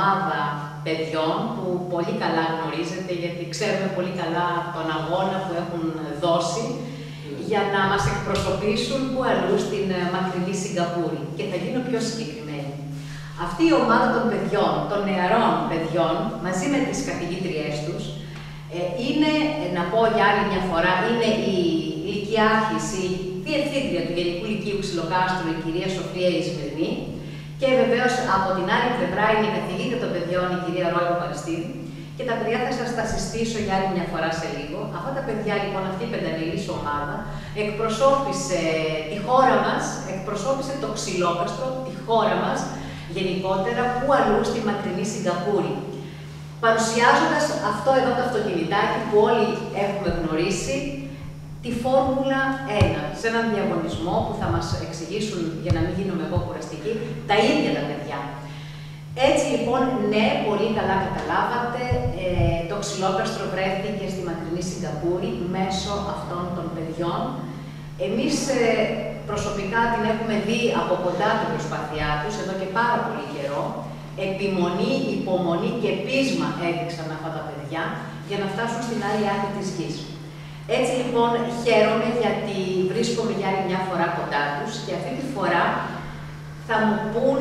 ομάδα παιδιών που πολύ καλά γνωρίζετε γιατί ξέρουμε πολύ καλά τον αγώνα που έχουν δώσει για να μας εκπροσωπήσουν που αλλού στην μακρινή Σιγκαπούρη. Και θα γίνω πιο συγκεκριμένη. Αυτή η ομάδα των παιδιών, των νεαρών παιδιών, μαζί με τις καθηγήτριές τους, ε, είναι, ε, να πω για άλλη μια φορά, είναι η ηλικιάρχης, η διευθύντρια του Γενικού Λυκείου Ξυλοκάστρου, η κυρία Σοφία Ισμυρνή, και βεβαίως από την άλλη πλευρά είναι η καθηγήτρια των παιδιών, η κυρία Ρόιβα Παριστίδη. Και τα παιδιά θα σας τα συστήσω για άλλη μια φορά σε λίγο. Αυτά τα παιδιά, λοιπόν, αυτή η πενταμιλής ομάδα, εκπροσώπησε τη χώρα μας, εκπροσώπησε το ξυλόκαστρο, τη χώρα μας γενικότερα, που αλλού στη μακρινή Σιγκαπούρη. Παρουσιάζοντας αυτό εδώ το αυτοκινητάκι που όλοι έχουμε γνωρίσει, τη Φόρμουλα 1 σε έναν διαγωνισμό που θα μας εξηγήσουν, για να μην γίνουμε εγώ κουραστική, τα ίδια τα παιδιά. Έτσι λοιπόν, ναι, πολύ καλά καταλάβατε, ε, το ξυλόκαστρο βρέθηκε στη μακρινή Σιγκαπούρη μέσω αυτών των παιδιών. Εμείς ε, προσωπικά την έχουμε δει από κοντά την προσπάθειά τους εδώ και πάρα πολύ καιρό. Επιμονή, υπομονή και πείσμα έδειξαν αυτά τα παιδιά για να φτάσουν στην άλλη άκρη της γης. Έτσι λοιπόν χαίρομαι γιατί βρίσκομαι για άλλη μια φορά κοντά τους και αυτή τη φορά θα μου πούν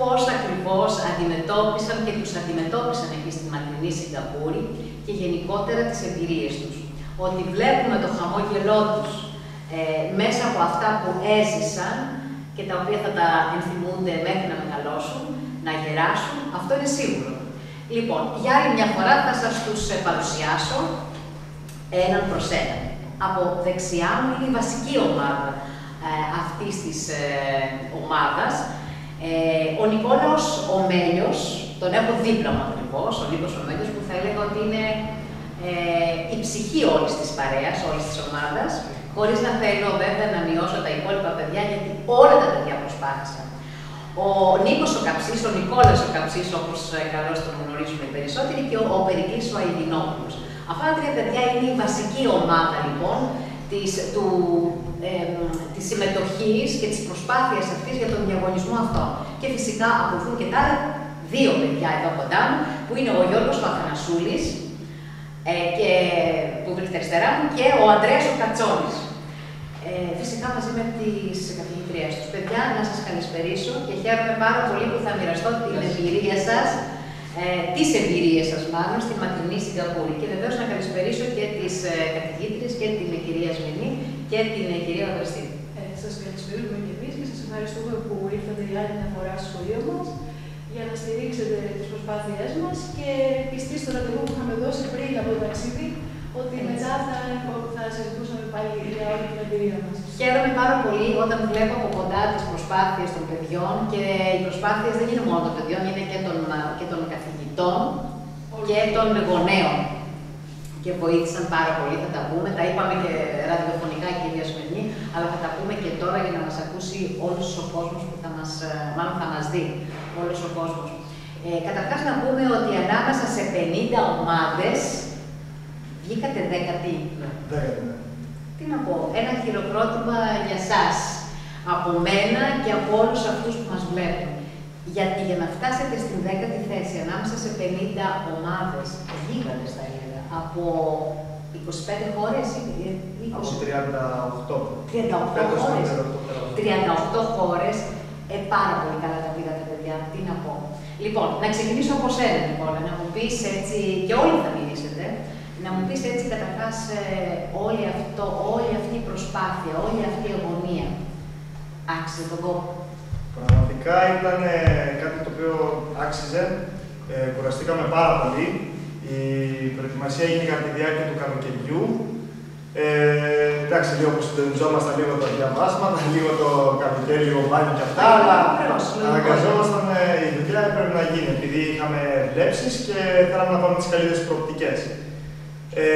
πώς ακριβώς αντιμετώπισαν και τους αντιμετώπισαν εκεί στη μακρινή Σιγκαπούρη και γενικότερα τις εμπειρίες τους. Ότι βλέπουμε το χαμόγελό τους ε, μέσα από αυτά που έζησαν και τα οποία θα τα ενθυμούνται μέχρι να μεγαλώσουν, να γεράσουν, αυτό είναι σίγουρο. Λοιπόν, για άλλη μια φορά θα σας τους ε, παρουσιάσω έναν προς έναν. Από δεξιά μου είναι η βασική ομάδα ε, αυτής της ε, ομάδας. Ε, ο Νικόλαος ο Μέλιος, τον έχω δίπλα μου ακριβώς, ο Νίκος ο Μέλιος, που θα έλεγα ότι είναι ε, η ψυχή όλης της παρέας, όλης της ομάδας, χωρίς να θέλω βέβαια να μειώσω τα υπόλοιπα παιδιά, γιατί όλα τα παιδιά προσπάθησαν. Ο Νίκος ο Καψής, ο Νικόλας ο Καψής, όπως ε, καλώς τον γνωρίζουμε οι περισσότεροι, και ο, ο Περικλής ο Αιδινόπουλος. Αυτά τα τρία παιδιά είναι η βασική ομάδα λοιπόν της, του, ε, της συμμετοχής και της προσπάθειας αυτής για τον διαγωνισμό αυτό. Και φυσικά ακολουθούν και τα δύο παιδιά εδώ κοντά μου, που είναι ο Γιώργος Παθανασούλης, ε, και, που βρίσκεται αριστερά μου, και ο Αντρέας ο Κατσόνης. Ε, φυσικά μαζί με τις καθηγητρίες τους. Παιδιά, να σας καλησπερίσω και χαίρομαι πάρα πολύ που θα μοιραστώ την εμπειρία σας ε, τις εμπειρίες σας, μάλλον, στη μακρινή Σιγκαπούρη. Και βεβαίως να καλησπερίσω και τις ε, καθηγήτριες και την κυρία Σμενή και την ε, κυρία Βαρστή. Ε, σας καλησπερίζουμε και εμείς και σας ευχαριστούμε που ήρθατε για άλλη μια φορά στο σχολείο μας για να στηρίξετε τις προσπάθειές μας και πιστή στο ραντεβού που είχαμε δώσει πριν από το ταξίδι ότι μετά θα, θα συζητούσαμε πάλι για όλη την εμπειρία μας. Χαίρομαι πάρα πολύ όταν βλέπω από κοντά τις προσπάθειες των παιδιών και οι προσπάθειες δεν είναι μόνο των παιδιών, είναι και των, και των καθηγητών και των γονέων. Και βοήθησαν πάρα πολύ, θα τα πούμε. Τα είπαμε και ραδιοφωνικά, κυρία Σμερνή, αλλά θα τα πούμε και τώρα για να μας ακούσει όλος ο κόσμος που θα μας, μάλλον θα μας δει, όλος ο κόσμος. Ε, Καταρχάς, να πούμε ότι ανάμεσα σε 50 ομάδες βγήκατε δέκατη. Ναι, δέκατη. Ναι. Τι να πω, ένα χειροκρότημα για σας, από μένα και από όλους αυτούς που μας βλέπουν. Γιατί για να φτάσετε στην δέκατη θέση ανάμεσα σε 50 ομάδες, γίγαντες θα έλεγα, από 25 χώρες ή 20... Από 38. 38 χώρες. 38 χώρες. Ε, πάρα πολύ καλά τα πήγατε, παιδιά. Τι να πω. Λοιπόν, να ξεκινήσω από σένα, λοιπόν, να μου πεις έτσι, και όλοι θα μιλήσετε, να μου πεις έτσι καταρχάς ε, όλη, αυτό, όλη αυτή η προσπάθεια, όλη αυτή η αγωνία άξιζε τον κόπο; Πραγματικά ήταν ε, κάτι το οποίο άξιζε. Ε, κουραστήκαμε πάρα πολύ. Η προετοιμασία έγινε κατά τη διάρκεια του καλοκαιριού. Ε, εντάξει, λίγο που συντονιζόμασταν λίγο τα διαβάσματα, λίγο το καλοκαίρι, λίγο μπάνιο και αυτά, αλλά αναγκαζόμασταν η δουλειά πρέπει να γίνει, επειδή είχαμε βλέψεις και θέλαμε να πάμε τις καλύτερες προοπτικές. Ε,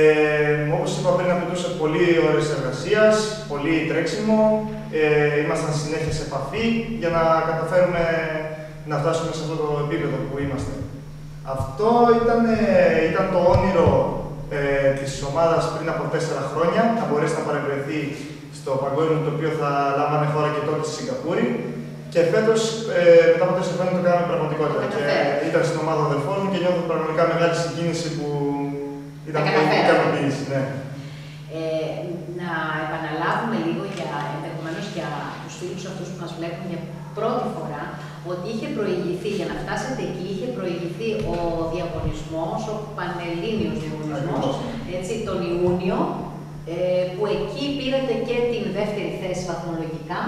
Όπως είπα πριν, απαιτούσε πολύ ώρες εργασίας, πολύ τρέξιμο. Ε, ήμασταν συνέχεια σε επαφή για να καταφέρουμε να φτάσουμε σε αυτό το επίπεδο που είμαστε. Αυτό ήταν, ήταν το όνειρο ε, της ομάδας πριν από τέσσερα χρόνια, να μπορέσει να παρευρεθεί στο παγκόσμιο το οποίο θα λάμβανε χώρα και τότε στη Σιγκαπούρη. Και φέτος, ε, μετά από τέσσερα χρόνια, το κάναμε πραγματικότητα. Και Καταφέρατε. ήταν στην ομάδα αδερφών μου και νιώθω πραγματικά μεγάλη συγκίνηση που ήταν Τα πολύ καταφέρατε. ικανοποίηση. Ναι. Ε, να επαναλάβουμε λίγο για ενδεχομένως για τους φίλους αυτούς που μας βλέπουν για πρώτη φορά ότι είχε προηγηθεί, για να φτάσετε εκεί, είχε προηγηθεί ο διαγωνισμός, ο Πανελλήνιος διαγωνισμός, Ακριβώς. έτσι, τον Ιούνιο, ε, που εκεί πήρατε και την δεύτερη θέση βαθμολογικά,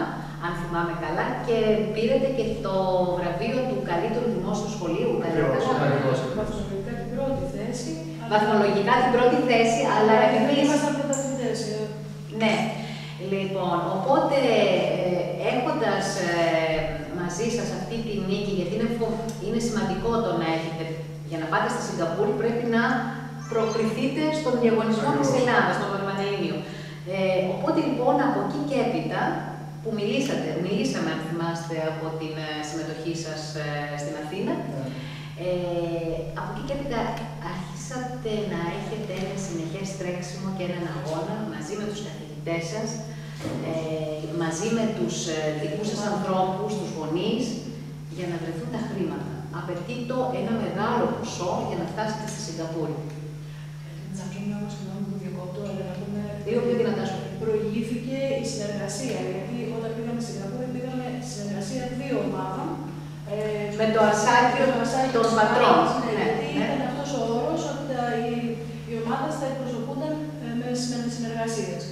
αν θυμάμαι καλά, και πήρατε και το βραβείο του καλύτερου δημόσιου σχολείου. Ακριβώς, καλύτερα. ακριβώς. Βαθμολογικά την πρώτη θέση. Αλλά- Βαθμολογικά την πρώτη θέση, αλλά δεν εμείς ήμασταν πρωταθλητές. ε. Ναι. Λοιπόν, οπότε ε, έχοντας ε, μαζί σας αυτή τη νίκη, γιατί είναι, φο- είναι σημαντικό το να έχετε, για να πάτε στη Σιγκαπούρη πρέπει να προκριθείτε στον διαγωνισμό της Ακριβώς. Ελλάδας, στον Πανελλήνιο. Ε, οπότε λοιπόν από εκεί και έπειτα που μιλήσατε, μιλήσαμε αν θυμάστε από την ε, συμμετοχή σας ε, στην Αθήνα, Ναι. ε, από εκεί και έπειτα άρχισατε να έχετε ένα συνεχές τρέξιμο και έναν αγώνα μαζί με τους καθηγητές σας, ε, μαζί με τους ε, δικούς σας ανθρώπους, τους γονείς, για να βρεθούν τα χρήματα. Απαιτεί το ένα μεγάλο ποσό για να φτάσετε στη Σιγκαπούρη. Να πούμε όμως, συγγνώμη που διακόπτω, αλλά να πούμε... Λίγο πιο δυνατά σου. Προηγήθηκε η συνεργασία, γιατί όταν πήγαμε στην Σιγκαπούρη πήγαμε στη συνεργασία δύο ομάδων. Ε, Με το ασάκιο το ασάκιο των της πατρών. Μαρίας, Ναι, Ναι, γιατί ναι. Ήταν αυτός ο όρος ότι τα- οι, οι ομάδες θα εκπροσωπούνταν ε, με, με συνεργασίες.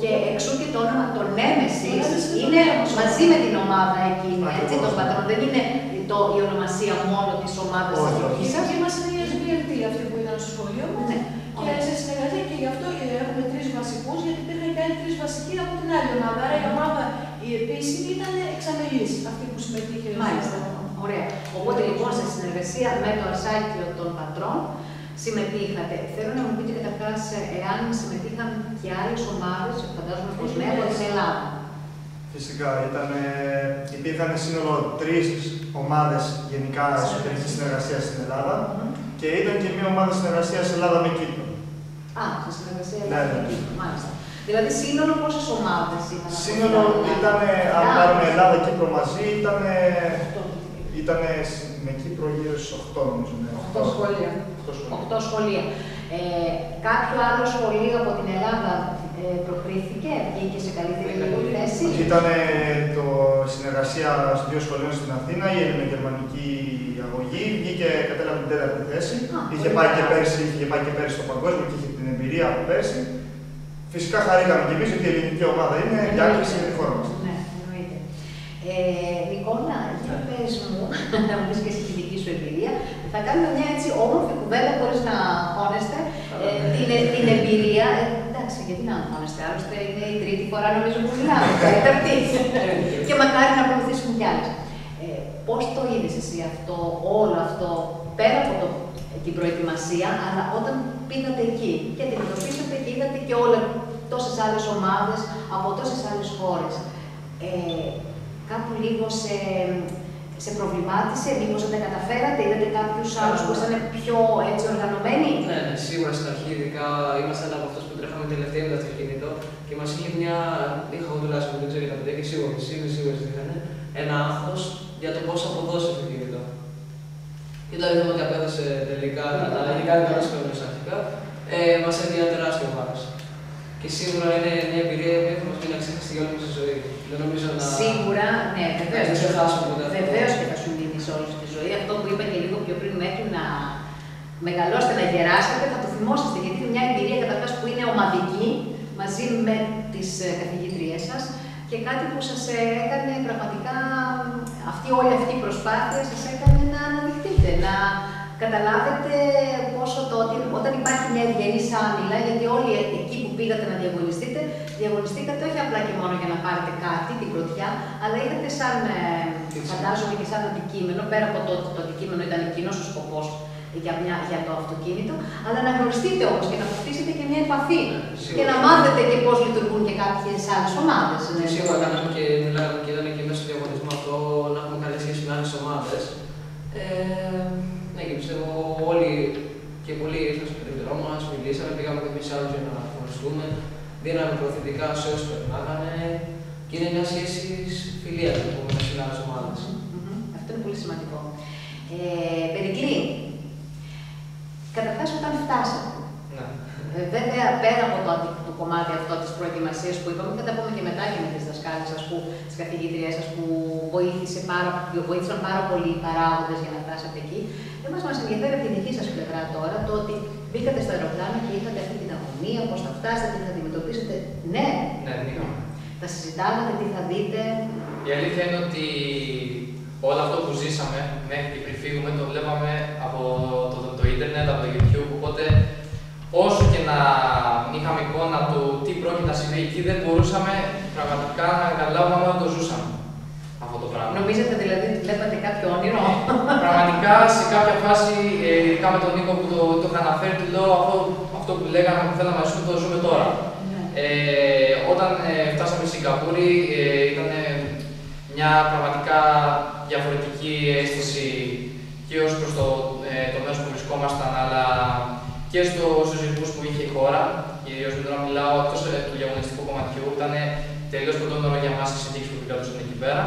Και Οπότε- εξού και το όνομα των Νέμεσης Το Νέμεσης είναι είναι το μαζί με την ομάδα εκείνη, έτσι, Ακριβώς. των πατρών. Δεν είναι το, η ονομασία μόνο της ομάδας Όχι, της όχι. δικής Η σας. δική μας είναι η SBLT, αυτή που ήταν στο σχολείο μας. Ναι. Και σε συνεργασία και γι' αυτό έχουμε τρεις βασικούς, γιατί υπήρχαν και άλλοι τρεις βασικοί από την άλλη ομάδα. Άρα η ομάδα η επίσημη ήταν εξαμελής, αυτή που συμμετείχε. στο- Μάλιστα. Ωραία. Οπότε λοιπόν σε συνεργασία με το Ασάκιο των Πατρών συμμετείχατε. Θέλω να μου πείτε καταρχάς εάν συμμετείχαν και άλλες ομάδες, φαντάζομαι πως ναι, από την Ελλάδα. Φυσικά, ήταν, υπήρχαν σύνολο τρεις ομάδες γενικά εσωτερικής συνεργασίας στην Ελλάδα και ήταν και μια ομάδα συνεργασίας Ελλάδα με Κύπρο. Α, σε συνεργασία Ναι, ναι. εκεί. Μάλιστα. Δηλαδή σύνολο πόσες ομάδες ήταν. από Σύνολο την Ελλάδα; ήταν, αν Α, πάρουμε Ελλάδα και Κύπρο μαζί, ήταν, Αυτό. Ήταν με Κύπρο γύρω στις 8 νομίζω. Ναι. Οχτώ σχολεία. Οχτώ σχολεία. Οχτώ σχολεία. Ε, κάποιο άλλο σχολείο από την Ελλάδα ε, προκρίθηκε, βγήκε σε καλύτερη θέση; Ήταν το συνεργασία των δύο σχολείων στην Αθήνα, η ελληνογερμανική αγωγή, βγήκε, κατέλαβε την τέταρτη θέση. Α, είχε, πολύ πάει και καλά. πέρσι, είχε πάει και πέρσι στο παγκόσμιο και είχε την εμπειρία από πέρσι. Φυσικά χαρήκαμε και εμείς ότι η ελληνική ομάδα είναι διάκριση για τη χώρα μας. Ναι, εννοείται. Ε, Νικόλα, για πες μου, να μου πεις και εσύ τη δική σου εμπειρία, θα κάνουμε μια έτσι όμορφη κουβέντα χωρίς να αγχώνεστε. Ε, την, την εμπειρία, ε, εντάξει, γιατί να αγχώνεστε, άλλωστε είναι η τρίτη φορά νομίζω που μιλάμε, τέταρτη. και μακάρι να ακολουθήσουν κι άλλες. Ε, πώς το είδες εσύ αυτό, όλο αυτό, πέρα από το, την προετοιμασία, αλλά όταν πήγατε εκεί και αντιμετωπίσατε και είδατε και όλα τόσες άλλες ομάδες από τόσες άλλες χώρες. Ε, κάπου λίγο σε, σε προβλημάτισε, μήπως δεν τα καταφέρατε, είδατε κάποιους άλλους που ήταν πιο έτσι οργανωμένοι. Ναι, ναι, σίγουρα στην αρχή, ειδικά ήμασταν από αυτού που τρέχαμε τελευταία με το αυτοκίνητο και μα είχε μια. είχα εγώ τουλάχιστον, δεν ξέρω για τα παιδιά και σίγουρα, σίγουρα, σίγουρα είχαν ένα άγχο για το πώ θα αποδώσει το αυτοκίνητο. Και όταν είδαμε ότι απέδωσε τελικά καλά, ειδικά δεν ήταν σχολείο αρχικά, ε, μα έδινε ένα τεράστιο βάρο. Και σίγουρα είναι μια εμπειρία που θα μα μείνει αξέχαστη για όλη μας τη ζωή. Δεν νομίζω να. Σίγουρα, ναι, βεβαίως. Δεν ξεχάσουμε ποτέ αυτό. Βεβαίως και θα σου μείνει σε όλη τη ζωή. Αυτό που είπα και λίγο πιο πριν, μέχρι να μεγαλώσετε, να γεράσετε, θα το θυμόσαστε. Γιατί είναι μια εμπειρία καταρχάς που είναι ομαδική μαζί με τις καθηγήτριέ σας και κάτι που σας έκανε πραγματικά αυτή, όλη αυτή η προσπάθεια σας έκανε να αναδειχτείτε, να καταλάβετε πόσο το ότι όταν υπάρχει μια ευγενή άμυλα, γιατί όλοι εκεί που πήγατε να διαγωνιστείτε, διαγωνιστήκατε όχι απλά και μόνο για να πάρετε κάτι, την πρωτιά, αλλά είχατε σαν, ε, φαντάζομαι και σαν αντικείμενο, πέρα από το ότι το αντικείμενο ήταν εκείνος ο σκοπός για, μια, για το αυτοκίνητο, αλλά να γνωριστείτε όμως και να αποκτήσετε και μια επαφή. Σίγουρα. Και να μάθετε και πώς λειτουργούν και κάποιες άλλες ομάδες. Και σίγουρα κάναμε και μιλάγαμε και ήταν και μέσα στο διαγωνισμό αυτό να έχουμε καλή σχέση με άλλες ομάδες. Ε, ναι, και πιστεύω όλοι και πολλοί ήρθαν στο περίπτερό μας, μιλήσαμε, πήγαμε και εμείς άλλους για να γνωριστούμε. Δίναμε προθετικά σε όσου περνάγανε. Και είναι μια σχέση φιλία που μεταξύ άλλες ομάδε. Αυτό είναι πολύ σημαντικό. Ε, Περικλή, καταρχάς όταν φτάσατε, Ναι. ε, βέβαια πέρα από το, το κομμάτι αυτό της προετοιμασίας που είπαμε, θα τα πούμε και μετά και με τις δασκάλες σας, τις καθηγήτριές σας που βοήθησε πάρα, βοήθησαν πάρα πολύ οι παράγοντες για να φτάσετε εκεί. Δεν μας μας ενδιαφέρει από τη δική σας πλευρά τώρα το ότι μπήκατε στο αεροπλάνο και είχατε αυτή την αγωνία, πώς θα φτάσετε, τι θα αντιμετωπίσετε. Ναι, Ναι, δεν είχαμε. θα συζητάγατε, τι θα δείτε. Η αλήθεια είναι ότι όλο αυτό που ζήσαμε μέχρι και πριν φύγουμε το βλέπαμε από το, το, το ίντερνετ, από το YouTube. Οπότε όσο και να είχαμε εικόνα του τι πρόκειται να συμβεί εκεί, δεν μπορούσαμε πραγματικά να καταλάβουμε αν το ζούσαμε αυτό το πράγμα. Νομίζετε δηλαδή ότι βλέπατε κάποιο όνειρο; Πραγματικά σε κάποια φάση, ε, ειδικά με τον Νίκο που το, το είχα αναφέρει, του λέω αυτό, αυτό που λέγαμε που θέλαμε να ζούμε, το ζούμε τώρα. Ε, όταν ε, φτάσαμε στη Σιγκαπούρη ε, ήταν μια πραγματικά διαφορετική αίσθηση και ως προς το, ε, το μέρος που βρισκόμασταν, αλλά και στο, στους ρυθμούς που είχε η χώρα. Κυρίως με τώρα μιλάω εκτός ε, του διαγωνιστικού κομματιού, ήταν τελείως πρωτόγνωρο για μας οι συνθήκες που επικρατούσαν εκεί πέρα.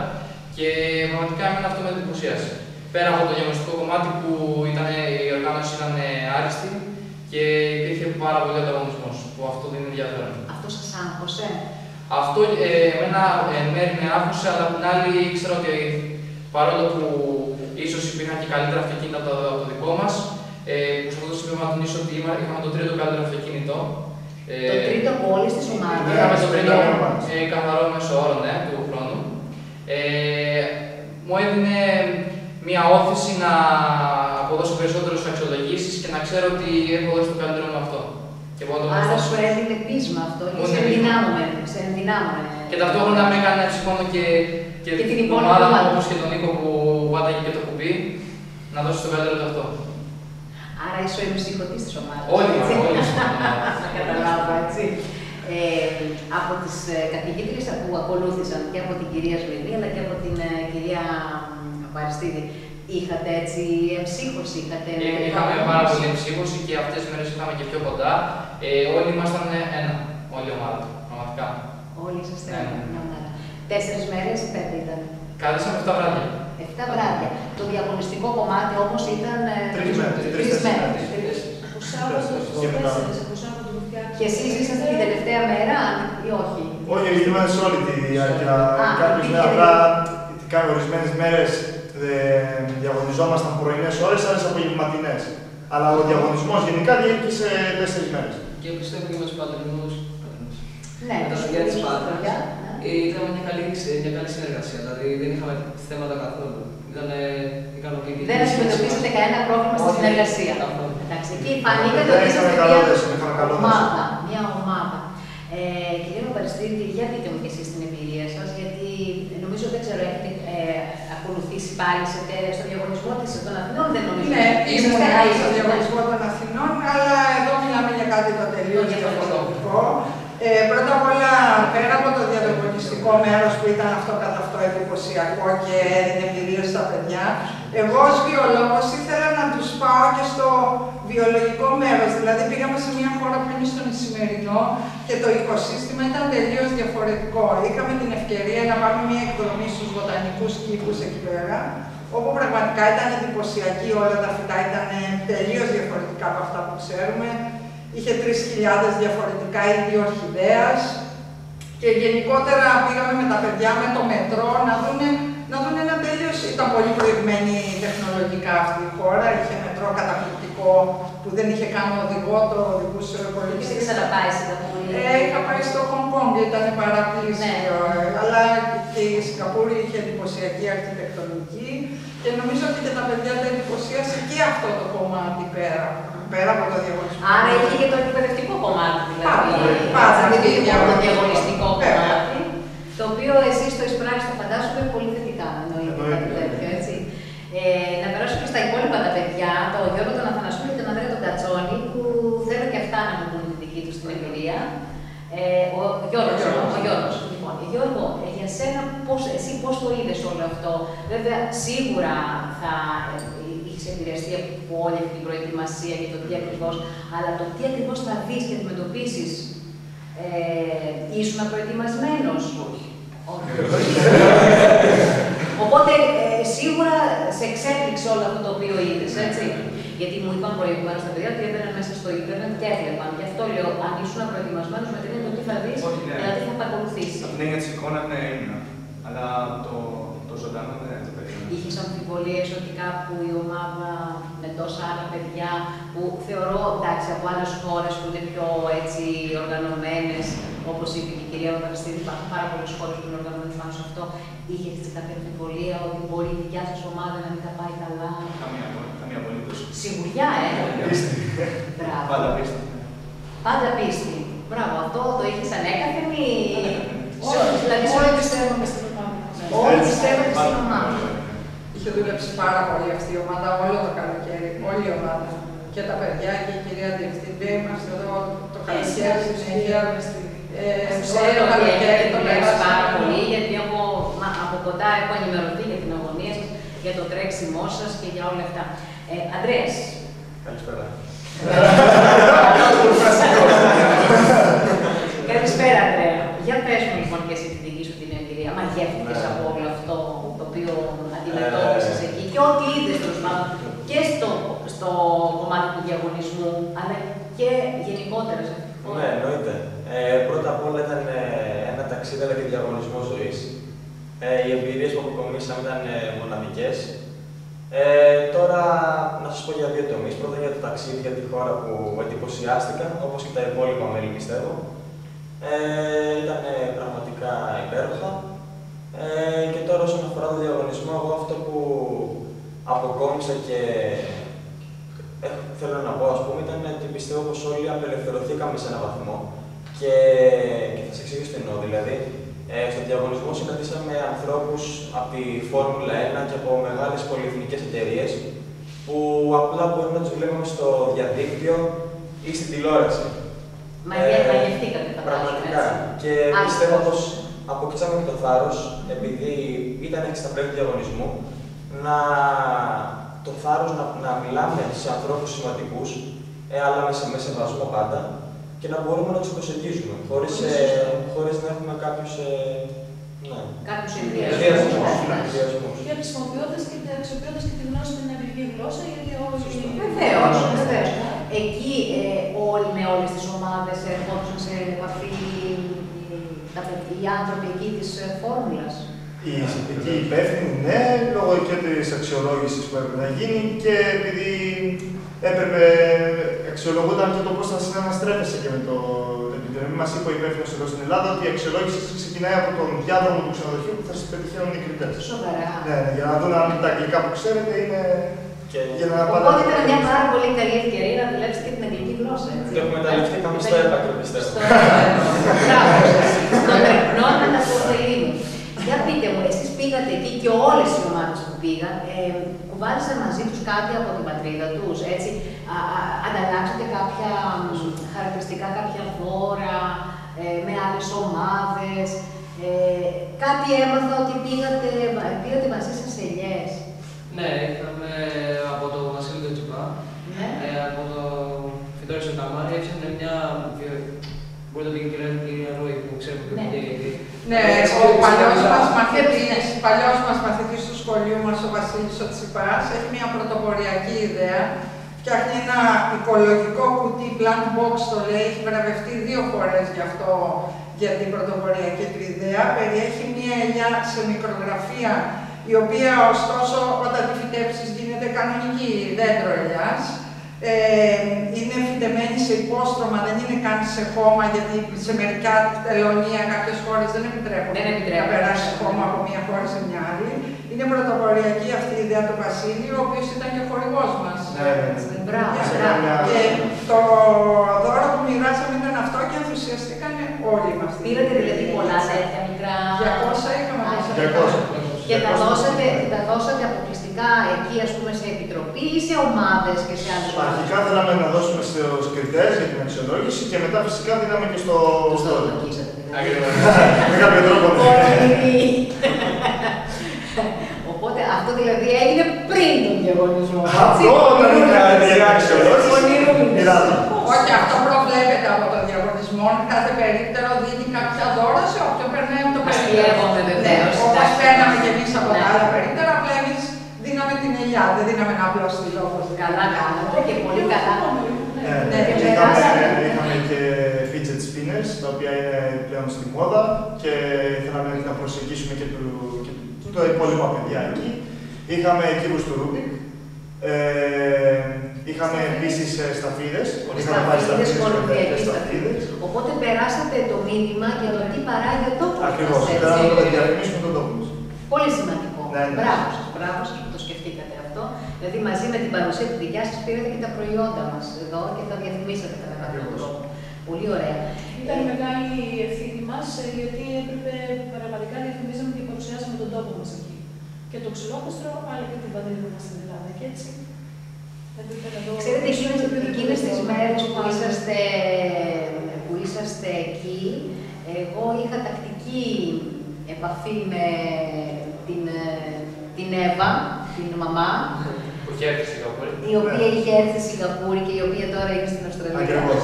Και πραγματικά εμένα αυτό με εντυπωσίασε. Πέρα από το διαγωνιστικό κομμάτι που ήταν, η οργάνωση ήταν ε, άριστη και υπήρχε πάρα πολύ ανταγωνισμός, που αυτό δεν είναι ενδιαφέρον. Αυτό σας άγχωσε; Αυτό ε, εμένα ε, μέρη με άφησε, αλλά απ' την άλλη ήξερα ότι παρόλο που ίσως υπήρχαν και καλύτερα αυτοκίνητα από το, από το δικό μας, ε, που σε αυτό το σημείο να τονίσω ότι είμα- είχαμε το τρίτο καλύτερο αυτοκίνητο. Το τρίτο από όλε τι ομάδε. Είχαμε το τρίτο Yeah. ε, καθαρό μέσο όρο ναι, του χρόνου. Ε, μου έδινε μια όθηση να αποδώσω περισσότερο στι αξιολογήσεις και να ξέρω ότι έχω δώσει το καλύτερο μου αυτό. Και μπορώ να το Άρα προσθέσω. σου έδινε πείσμα αυτό και Μου σε έδινε πείσμα. ενδυνάμωνε. Σε ενδυνάμωνε. Και ταυτόχρονα με έκανε να ψυχώνω και, και, Και την την υπόλοιπη ομάδα μου, ομάδα. όπως και τον Νίκο που πάταγε και το κουμπί, να δώσει το καλύτερο του αυτό. Άρα είσαι ο εμψυχωτής της ομάδας. Όλοι μας, όλοι μας. Να καταλάβω, έτσι. Ε, από τις καθηγήτριες που ακολούθησαν και από την κυρία Σμυρνή αλλά και από την ε, κυρία μ, Παριστίδη, είχατε έτσι εμψύχωση, είχατε. Ε, Είχαμε πάρα πολύ ψύχωση και αυτές τις μέρες ήρθαμε και πιο κοντά. Ε, όλοι ήμασταν ένα, όλη η ομάδα, πραγματικά. Όλοι είσαστε Ναι, ναι. μια ομάδα. Τέσσερις μέρες ή πέντε ήταν; Κάθισαμε 7 βράδια. Εφτά βράδια. Το διαγωνιστικό κομμάτι όμως ήταν. ε, Τρεις μέρες, τρεις, τρεις τέσσερις μέρες. μέρες. Από Σάββατο στις Και μετά. 4, από Σάββατο που φτιάξαμε. Και εσείς ήσασταν την τελευταία μέρα ή όχι; Όχι, γιατί είμαστε σε όλη τη διάρκεια. Α, Κάποιες υπήρχε μέρες δηλαδή. απλά κάνουμε ορισμένες μέρες διαγωνιζόμασταν πρωινές ώρες, άλλες απογευματινέ. Αλλά ο διαγωνισμός γενικά διήρκησε τέσσερις μέρες. Και πιστεύω και με του πατρινού. Ναι, με τα τους παιδιά της φίλους, Πάτρα. παιδιά, ναι. Είχαμε μια καλή, μια καλή συνεργασία. Δηλαδή δεν είχαμε θέματα καθόλου. Ήταν ικανοποιητική. Δεν αντιμετωπίσετε κανένα πρόβλημα στη Όχι, συνεργασία; καθόλου. Εντάξει, εκεί φανήκατε Δεν ότι είχαμε είσαστε καλό μια δέσιμο, είχαμε καλό ομάδα. Μια ομάδα. Ε, κυρία Παπαριστίδη, για πείτε μου και εσείς την εμπειρία σας, γιατί νομίζω δεν ξέρω, έχετε ε, ακολουθήσει πάλι σε, στο διαγωνισμό της των Αθηνών, δεν νομίζω. Ναι, Είσαστε- ήμουν α, στο είσαστε, διαγωνισμό των Αθηνών, αλλά εδώ μιλάμε για κάτι το τελείως Το διαφορετικό. Διαφορετικό. Ε, πρώτα απ' όλα, πέρα από το διαδοκονιστικό μέρος που ήταν αυτό καθ' αυτό εντυπωσιακό και έδινε εμπειρία στα παιδιά, εγώ ως βιολόγος ήθελα να τους πάω και στο βιολογικό μέρος. Δηλαδή πήγαμε σε μια χώρα που είναι στον Ισημερινό και το οικοσύστημα ήταν τελείως διαφορετικό. Είχαμε την ευκαιρία να πάμε μια εκδρομή στους βοτανικούς κήπους εκεί πέρα, όπου πραγματικά ήταν εντυπωσιακή, όλα τα φυτά ήταν τελείως διαφορετικά από αυτά που ξέρουμε. Είχε 3.000 διαφορετικά είδη ορχιδέας και γενικότερα πήγαμε με τα παιδιά με το μετρό να δούνε, να δούνε ένα τελείως... Ήταν πολύ προηγμένη τεχνολογικά αυτή η χώρα, είχε μετρό καταπληκτικό που δεν είχε καν οδηγό, το οδηγούσε πολύ Έχετε ξαναπάει στην Σιγκαπούρη. ε, είχα πάει στο Χονγκ Κόνγκ, ήταν παραπλήσιο, Ναι. ε, αλλά και η Σιγκαπούρη είχε εντυπωσιακή αρχιτεκτονική. Και νομίζω ότι και τα παιδιά τα εντυπωσίασε και αυτό το κομμάτι πέρα, πέρα από το διαγωνισμό. Άρα είχε και το εκπαιδευτικό κομμάτι, Πάρα δηλαδή. πολύ, πάρα Έτσι, πολύ δεν είχε μόνο το διαγωνιστικό. διαγωνιστικό Βέβαια. κομμάτι, το οποίο εσείς το εισπράξετε, φαντάζομαι, πολύ θετικά, εννοείται κάτι Εννοείται. τέτοιο, έτσι. Ε, να περάσω και στα υπόλοιπα τα παιδιά, το Γιώργο τον Αθανασίου και τον Ανδρέα τον Κατσόνη, που θέλω και αυτά να μου πούν τη δική τους την εμπειρία. Ε, ο Γιώργος, Ο Γιώργος. ο Γιώργος. Λοιπόν, Γιώργο, ε, για σένα, πώς, εσύ πώς το είδες όλο αυτό; Βέβαια, σίγουρα θα είχε επηρεαστεί από όλη αυτή την προετοιμασία και το τι ακριβώς, αλλά το τι ακριβώς θα δεις και αντιμετωπίσεις, ε, ήσουν προετοιμασμένος; Όχι. Όχι. Οπότε ε, σίγουρα σε εξέπληξε όλο αυτό το οποίο είδες, έτσι. Γιατί μου είπαν προηγούμενα στα παιδιά ότι έμπαιναν μέσα στο ίντερνετ και έβλεπαν. Γι' αυτό λέω, αν ήσουν προετοιμασμένος με την έννοια το τι θα δεις, Όχι, ναι. δηλαδή θα παρακολουθήσει. Από την έννοια της εικόνας, ναι, ήμουνα. Αλλά το, το ζωντανό δεν το περίμενα. Είχες αμφιβολίες ότι κάπου η ομάδα με τόσα άλλα παιδιά που θεωρώ εντάξει από άλλες χώρες που είναι πιο έτσι οργανωμένες, όπως είπε και η κυρία Βαραστήρη, υπάρχουν πάρα πολλές χώρες που είναι οργανωμένες πάνω σε αυτό. Είχε έτσι κάποια αμφιβολία ότι μπορεί η δικιά σας ομάδα να μην τα πάει καλά; Καμία, καμία απολύτως. Σιγουριά, ε! Πίστη. Μπράβο. Πάντα πίστη. Πάντα πίστη. Μπράβο, αυτό το είχε ανέκαθεν ή. Σε Όλοι, όλες- Δηλαδή σε όλοι όλες τις πιστεύουμε στην ομάδα μας. Όλοι πιστεύετε στην ομάδα. Είχε δουλέψει πάρα πολύ αυτή η ομάδα όλο το καλοκαίρι, όλη η ομάδα. Και τα παιδιά και η κυρία Διευθυντή είμαστε εδώ το καλοκαίρι συνέχεια. Ε, Ξέρω όλο το ότι καλοκαίρι έχετε το δουλέψει περάσαμε. πάρα πολύ, γιατί εγώ μα, από κοντά έχω ενημερωθεί για την αγωνία σας, για το τρέξιμό σας και για όλα αυτά. Ε, Αντρέας, Καλησπέρα. καλησπέρα Αντρέα. Για πες μου λοιπόν και εσύ τη δική σου την εμπειρία. Μαγεύτηκες από όλο αυτό το οποίο αντιμετώπισες Ε. εκεί και ό,τι είδες τέλος πάντων και στο, στο κομμάτι του διαγωνισμού, αλλά και γενικότερα. σε αυτό. Ναι, εννοείται. Ε, πρώτα απ' όλα ήταν ε, ένα ταξίδι αλλά και διαγωνισμό ζωή. Ε, οι εμπειρίε που αποκομίσαμε ήταν ε, μοναδικές. Ε, τώρα να σας πω για δύο τομείς. Πρώτα για το ταξίδι, για τη χώρα που εντυπωσιάστηκα, όπως και τα υπόλοιπα μέλη πιστεύω. Ε, ήταν ε, πραγματικά υπέροχα. Ε, και τώρα όσον αφορά το διαγωνισμό, εγώ αυτό που αποκόμισα και έχω, θέλω να πω, ας πούμε, ήταν ότι πιστεύω πως όλοι απελευθερωθήκαμε σε έναν βαθμό και, και θα σας εξηγήσω τι εννοώ. Δηλαδή, ε, στο διαγωνισμό συναντήσαμε ανθρώπους από τη Φόρμουλα 1 και από μεγάλες πολυεθνικές εταιρείες που απλά μπορεί να τους βλέπουμε στο διαδίκτυο ή στην τηλεόραση. Μαγε- Ε, Μαγευτήκατε φαντάζομαι, Πραγματικά. έτσι. Και Άλλος πιστεύω κόσμος. πως αποκτήσαμε και το θάρρος, επειδή ήταν έτσι στα πλαίσια του διαγωνισμού, να το θάρρος να, να μιλάμε σε ανθρώπους σημαντικούς, ε, αλλά με, σε- με σεβασμό πάντα, και να μπορούμε να τους προσεγγίζουμε, χωρίς, Πολύ ε, σωστό. χωρίς να έχουμε κάποιους... Ε, ναι. Κάποιους Ενδιασμούς. ενδιασμούς. Ενδιασμούς. Και χρησιμοποιώντας και, αξιοποιώντας και τη γνώση στην αγγλική γλώσσα, γιατί όλοι. Βεβαίως, βεβαίως. Εκεί ε, όλοι με όλες τις ομάδες ερχόντουσαν σε επαφή οι, τα παι- οι άνθρωποι εκεί της ε, φόρμουλας. Οι εκεί υπεύθυνοι, ναι, λόγω και της αξιολόγησης που έπρεπε να γίνει και επειδή έπρεπε, αξιολογούνταν και το πώ θα συναναστρέφεσαι και με το επιτροπή. Μα είπε ο υπεύθυνο εδώ στην Ελλάδα ότι η αξιολόγηση ξεκινάει από τον διάδρομο του ξενοδοχείου που θα σα πετυχαίνουν οι κριτέ. Σοβαρά. Ναι, ναι, για να δουν αν τα αγγλικά που ξέρετε είναι. Και, Για να Οπότε απαντάτε. ήταν μια πάρα πολύ καλή ευκαιρία να δουλέψετε και την αγγλική γλώσσα. Έτσι. και εκμεταλλευτήκαμε στο έπακρο, πιστεύω. Στο Μπράβο σας. Στον τρεπνό να τα αποφελεί. Για πείτε μου, εσείς πήγατε εκεί και όλες οι ομάδες που πήγαν, ε, κουβάλισαν μαζί τους κάτι από την πατρίδα τους, έτσι, α, α, ανταλλάξατε κάποια μ, χαρακτηριστικά, κάποια δώρα ε, με άλλες ομάδες, ε, κάτι έμαθα ότι πήγατε, πήγατε μαζί σε ελιές. Ναι, είχαμε από το Βασίλη του Τσιπά, Ναι. ε, από το Φιτόρι Σοταμάρη, έφτιαχνε μια. Μπορείτε να πείτε κυρία κυρία Ρόη που ξέρουμε Ναι. και γιατί. Ναι, ο παλιός μας μαθητής, παλιός μας μαθητής του σχολείου μας, ο Βασίλης ο Τσιπάς, έχει μια πρωτοποριακή ιδέα. Φτιάχνει ένα οικολογικό κουτί, blank box το λέει, έχει βραβευτεί δύο φορές γι' αυτό για την πρωτοποριακή του ιδέα. Περιέχει μια ελιά σε μικρογραφία, η οποία ωστόσο όταν τη φυτέψεις γίνεται κανονική δέντρο ελιάς. Ε, είναι φυτεμένη σε υπόστρωμα, δεν είναι καν σε χώμα, γιατί σε μερικά τελωνία κάποιες χώρες δεν επιτρέπουν Δεν επιτρέπουν. να περάσει χώμα από μία χώρα σε μια άλλη. Είναι πρωτοποριακή αυτή η ιδέα του Βασίλειου, ο οποίος ήταν και χορηγός μας. Ναι, ναι. Μπράβο, Σε μπράβο. καμιά- Και το δώρο που μοιράσαμε ήταν αυτό και ενθουσιαστήκαν όλοι μας. Πήρατε δηλαδή πολλά τέτοια μικρά. 200 είχαμε Α, δώσει. 200. Και τα δώσατε, τα δώσατε αποκλειστικά εκεί, ας πούμε, σε επιτροπή ή σε ομάδες και σε άλλες Αρχικά θέλαμε να δώσουμε στους κριτές για την αξιολόγηση και μετά φυσικά δίναμε και στο Τους το στόλο. δοκίσατε. δηλαδή. Ακριβώς. Με κάποιο τρόπο. ναι. Πολύ. Οπότε αυτό δηλαδή έγινε πριν τον διαγωνισμό. έτσι. Αυτό ήταν η αξιολόγηση. Ονειρούλης. Μοιράζαμε. Όχι, αυτό προβλέπεται από το διαγωνισμό. διαγωνισμών, κάθε περίπτερο δίνει κάποια δώρα σε όποιον περνάει από το περίπτερο. Αστείευονται βεβαίως, Όπως εντάξει. παίρναμε κι εμείς από Ναι. τα άλλα περίπτερα, απλά εμεί δίναμε την ελιά, δεν δίναμε ένα απλό στυλό. όπως Καλά κάνατε και πολύ καλά. Ναι, Ναι, και και είχαμε, περάσαμε. είχαμε και fidget spinners, τα οποία είναι πλέον στη μόδα και θέλαμε να προσεγγίσουμε και, του, και το υπόλοιπα παιδιά εκεί. Είχαμε κύβους του Rubik. Ε, είχαμε επίσης σταφίδε. Είχαμε βάλει Σταφίδες, σταφίδε κορυφαίες σταφίδε. Οπότε περάσατε το μήνυμα για το τι παράγει ο τόπο Ακριβώς. Θέλαμε να το διαφημίσουμε τον τόπο μας. Πολύ σημαντικό. Ναι, ναι. Μπράβο σας, μπράβο σας που το σκεφτήκατε αυτό. Δηλαδή μαζί με την παρουσία τη δικιά σας πήρατε και τα προϊόντα μας εδώ και τα διαφημίσατε κατά κάποιο Ακριβώς. τρόπο. Πολύ ωραία. Ήταν Ε, μεγάλη η ευθύνη μας γιατί έπρεπε πραγματικά να διαφημίζαμε και παρουσιάσαμε τον τόπο μας εκεί. Και το ξυλόκοστρο, αλλά και την πατρίδα μας στην Ελλάδα. Και έτσι έπρεπε να το. Ξέρετε, εκείνες, το επίπεδο εκείνες τις το μέρες που πάμε. είσαστε, που είσαστε εκεί, εγώ είχα τακτική επαφή με την, ε, την Εύα, την μαμά, Που είχε έρθει στη Σιγκαπούρη. η οποία είχε έρθει στη Σιγκαπούρη και η οποία τώρα είναι στην Αυστραλία. Ακριβώς.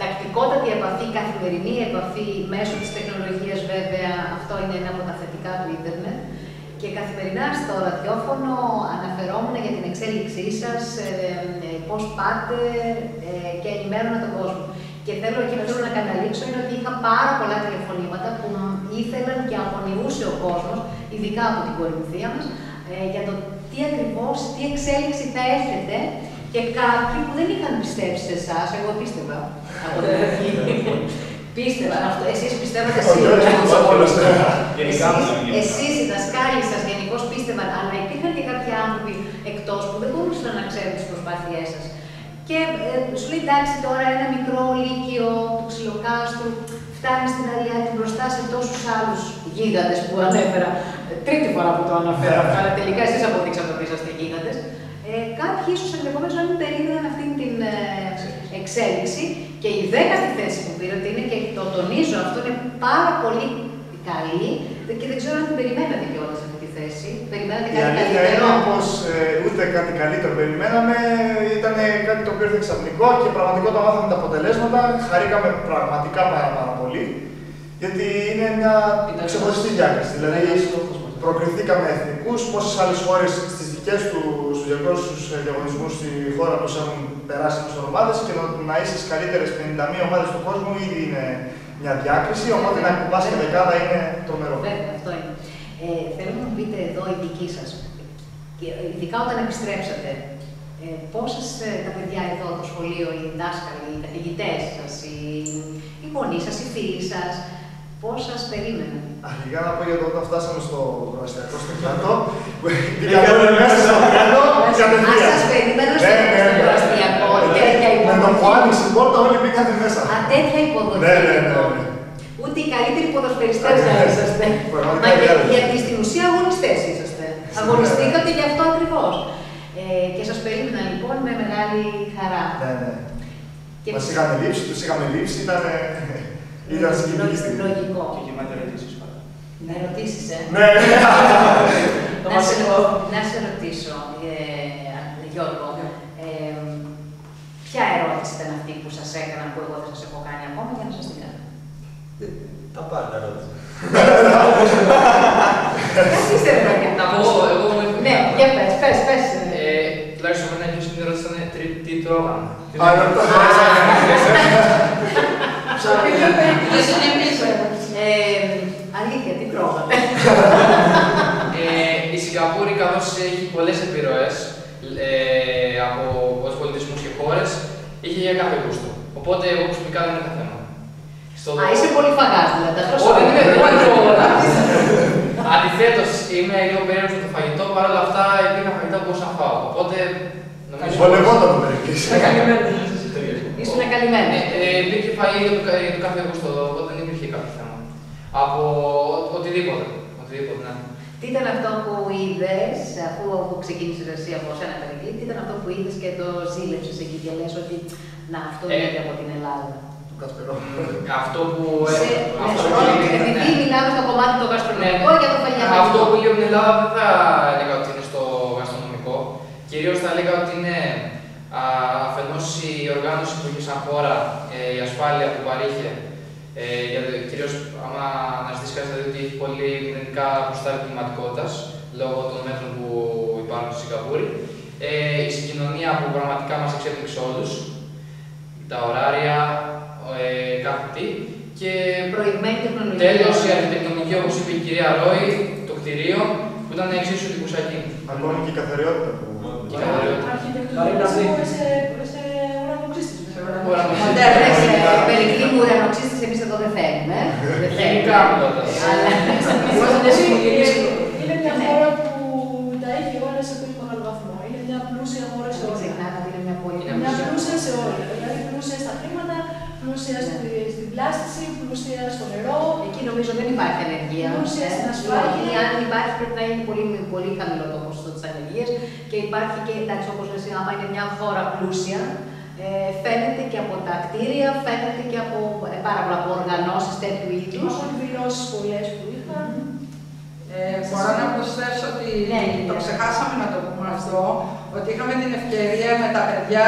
Τακτικότατη επαφή, καθημερινή επαφή μέσω της τεχνολογίας βέβαια, αυτό είναι ένα από τα θετικά του ίντερνετ. Και καθημερινά στο ραδιόφωνο αναφερόμουν για την εξέλιξή σας, ε, ε, πώς πάτε ε, και ενημέρωνα τον κόσμο. Και θέλω εκεί που θέλω να καταλήξω είναι ότι είχα πάρα πολλά τηλεφωνήματα που ήθελαν και απονιούσε ο κόσμος, ειδικά από την κορυφαία μας, ε, για το τι ακριβώς, τι εξέλιξη θα έρχεται και κάποιοι που δεν είχαν πιστέψει σε εσάς, εγώ πίστευα από την αρχή. πίστευα, αυτό, εσείς πιστεύατε Ο Γιώργος σίγουρα. Μητσόπουλος. Γενικά Εσείς, μιλάμε. εσείς οι δασκάλοι σας γενικώ πίστευαν, αλλά υπήρχαν και κάποιοι άνθρωποι εκτός που δεν μπορούσαν να ξέρουν τις προσπάθειές σας. Και ε, σου λέει εντάξει τώρα ένα μικρό λύκειο του ξυλοκάστρου φτάνει στην Αριάδη μπροστά σε τόσους άλλους γίγαντες που ανέφερα. Ε, Τρίτη φορά που το αναφέρω, Ναι. αλλά τελικά εσείς αποδείξατε ότι είσαστε γίγαντες. Ε, κάποιοι ίσως ενδεχομένως να μην περίμεναν αυτή την ε, εξέλιξη και η δέκατη θέση που πήρατε είναι και το τονίζω αυτό είναι πάρα πολύ καλή και δεν ξέρω αν την περιμένατε κιόλας αυτή τη θέση. Περιμένατε Η κάτι αλήθεια καλύτερο; είναι πω ούτε κάτι καλύτερο περιμέναμε. Ήταν κάτι το οποίο ήρθε ξαφνικό και πραγματικά όταν μάθαμε τα αποτελέσματα χαρήκαμε πραγματικά πάρα, πάρα πολύ. Γιατί είναι μια Ήταν ξεχωριστή διάκριση. Δηλαδή, Ήταν ένας στόχος μας. προκριθήκαμε εθνικούς, πόσες άλλες χώρες στις δικές του στου 200 διαγωνισμούς στη χώρα τους έχουν περάσει με ομάδε και να, να είσαι στις καλύτερες 51 ομάδες του κόσμου ήδη είναι μια διάκριση. Οπότε να κουμπάς και δεκάδα είναι τρομερό. Βέβαια, αυτό είναι. Ε, θέλω να μου πείτε εδώ η δική σας, ειδικά όταν επιστρέψατε, ε, πόσες ε, τα παιδιά εδώ, το σχολείο, οι δάσκαλοι, οι καθηγητές σας, οι, οι γονείς σας, οι φίλοι σας, πώς σας περίμεναν. Αρχικά να πω για το όταν φτάσαμε στο προαστιακό στο πλατό, που μπήκαμε μέσα στο πλατό Α κατευθείαν. σας περίμεναν Ναι, στο ναι, ναι. προαστιακό, τέτοια Με το που υποδοχή. άνοιξε η πόρτα όλοι μπήκανε μέσα. Α, τέτοια υποδοχή. Ναι, ναι, ναι, λοιπόν. ναι. Ούτε οι καλύτεροι ποδοσφαιριστές δεν είσαστε. Πραγματικά Μα για- διάλογο. γιατί στην ουσία αγωνιστές είσαστε. Αγωνιστήκατε γι' αυτό ακριβώς. Ε, και σας περίμενα λοιπόν με μεγάλη χαρά. Ναι, ναι. Και Μας είχαν λείψει, τους είχαμε λείψει, ήταν, ήταν συγκινητική στιγμή. Λογικό. Και γεμάτη ερωτήσεις πάντα. Να ερωτήσεις, ε. Ναι, Το να, σε, βασικό. να σε ρωτήσω, ε, Γιώργο, ε, ποια ερώτηση ήταν αυτή που σας έκανα, που εγώ δεν σας έχω κάνει ακόμα για να σας την κάνω; Τα πάντα ρώτησα. Εσείς είστε εδώ και τα Εγώ, εγώ μου ήρθε Ναι, μια- για πες, πες, πες. Ε, τουλάχιστον εμένα ποιος είναι η ερώτηση ήταν τι, τι τρώγαμε. Τι Α, ναι, το Ε, αλήθεια, τι τρώγατε. Ε, η Σιγκαπούρη, καθώς έχει πολλές επιρροές ε, από πολλούς πολιτισμούς και χώρες, είχε για κάθε γούστο. Οπότε εγώ προσωπικά δεν είχα θέμα. Στο Α, είσαι πολύ φαγάς, δηλαδή. τα τρως Όχι, δεν όλα. είναι, δεν είναι όλα. Αντιθέτως, είμαι λίγο περίεργος με το φαγητό, παρ' όλα αυτά υπήρχαν φαγητά που μπορούσα να φάω. Οπότε, νομίζω... Βολευόταν το μερικές. Ήσουν καλυμμένοι. Ναι, ε, υπήρχε φαΐ για το, κα- για το κάθε γούστο εδώ, οπότε δεν υπήρχε κάποιο θέμα. Από ο- οτιδήποτε. Οτιδήποτε, ναι. Τι ήταν αυτό που είδες, αφού αφού ξεκίνησες εσύ από σένα Περικλή, τι ήταν αυτό που είδες και το ζήλεψες εκεί και λες ότι να αυτό Ε, είναι από την Ελλάδα. Το κασπερό. Αυτό που. ε, Σε, αυτό ναι, που όχι, λέει- επειδή ναι. μιλάμε στο κομμάτι το γαστρονομικό Ναι. για το φαγητό. Αυτό που λέει από την Ελλάδα δεν θα έλεγα ότι είναι στο γαστρονομικό. Κυρίως θα έλεγα ότι είναι αφενός η οργάνωση που έχει σαν χώρα, ε, η ασφάλεια που παρήχε. Ε, για, κυρίως άμα αναζητήσει κανείς θα δει ότι έχει πολύ μηδενικά ποσοστά κλιματικότητα λόγω των μέτρων που υπάρχουν στη Σιγκαπούρη. Ε, η συγκοινωνία που πραγματικά μας εξέπληξε όλους, τα ωράρια, ε, κάθε τι. Και Προηγμένη τεχνολογία. τέλος η αρχιτεκτονική, όπως είπε η κυρία Ρόη, το κτηρίο, που ήταν εξίσου εντυπωσιακή. Ακόμη και η καθαριότητα που. Και η καθαριότητα. Αρχιτεκτονικά σε, σε ουρανοξύστης. Εντάξει, Περικλή μου ουρανοξύστης εμείς εδώ δεν θέλουμε. Δεν Γενικά θέλουμε. μιλώντας. Αλλά Είναι μια χώρα που τα έχει όλα σε πολύ μεγάλο βαθμό. Είναι μια πλούσια χώρα σε μην όλα. ξεχνάτε ότι είναι μια πολύ Μια πλούσια σε όλα. Δηλαδή πλούσια στα χρήματα, πλούσια στη- στην πλάστηση, πλούσια στο νερό. Εκεί νομίζω δεν υπάρχει ανεργία. Πλούσια στην Ε, ασφάλεια. Ή αν υπάρχει πρέπει να είναι πολύ, πολύ χαμηλό το ποσοστό τη ανεργία και υπάρχει και, εντάξει, όπως λες, άμα είναι μια χώρα πλούσια, ε, φαίνεται και από τα κτίρια, φαίνεται και από ε, πάρα πολλά από οργανώσεις τέτοιου είδους. Έχω εκδηλώσει πολλέ που είχα. Ε, μπορώ να προσθέσω ότι Ναι, το ναι. ξεχάσαμε να το πούμε αυτό, ότι είχαμε την ευκαιρία με τα παιδιά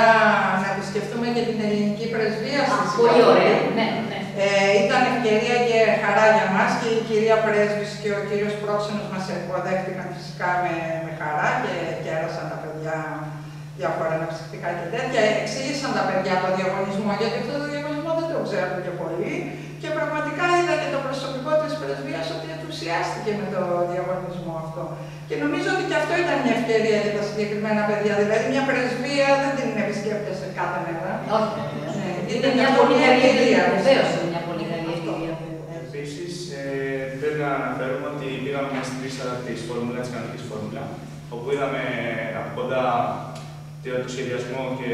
να επισκεφτούμε και την ελληνική πρεσβεία στη Πολύ Σιγκαπούρη. ωραία. Ναι, ναι. Ε, ήταν ευκαιρία και χαρά για μας και η κυρία Πρέσβης και ο κύριος Πρόξενος μας υποδέχτηκαν φυσικά με, με χαρά και κέρασαν τα παιδιά διάφορα αναψυκτικά και τέτοια. Εξήγησαν τα παιδιά το διαγωνισμό, γιατί αυτό το διαγωνισμό δεν το ξέρουν και πολύ. Και πραγματικά είδα και το προσωπικό της πρεσβείας ότι ενθουσιάστηκε με το διαγωνισμό αυτό. Και νομίζω ότι και αυτό ήταν μια ευκαιρία για τα συγκεκριμένα παιδιά. Δηλαδή μια πρεσβεία δεν την επισκέπτεσαι κάθε μέρα. Όχι. Ναι, Είναι μια πολύ καλή εμπειρία. Βεβαίως είναι μια πολύ καλή εμπειρία. Επίσης, ε, πρέπει να αναφέρουμε ότι πήγαμε στην πίστα τη Φόρμουλα, τη κανονική Φόρμουλα, όπου είδαμε από κοντά το σχεδιασμό και